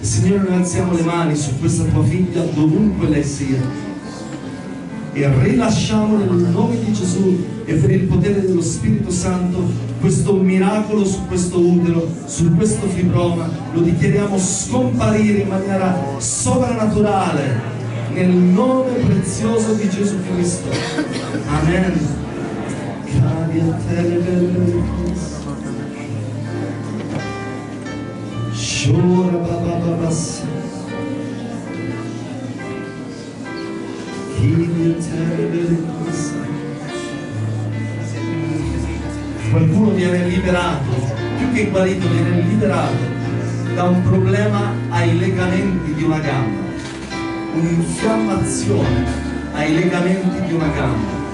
S1: Signore, noi alziamo le mani su questa tua figlia dovunque lei sia e rilasciamo nel nome di Gesù e per il potere dello Spirito Santo questo miracolo su questo utero, su questo fibroma, lo dichiariamo scomparire in maniera sovrannaturale nel nome prezioso di Gesù Cristo. Amen. Cari a te le belle Shora baba baba sa. qualcuno viene liberato, più che guarito viene liberato da un problema ai legamenti di una gamba, un'infiammazione ai legamenti di una gamba.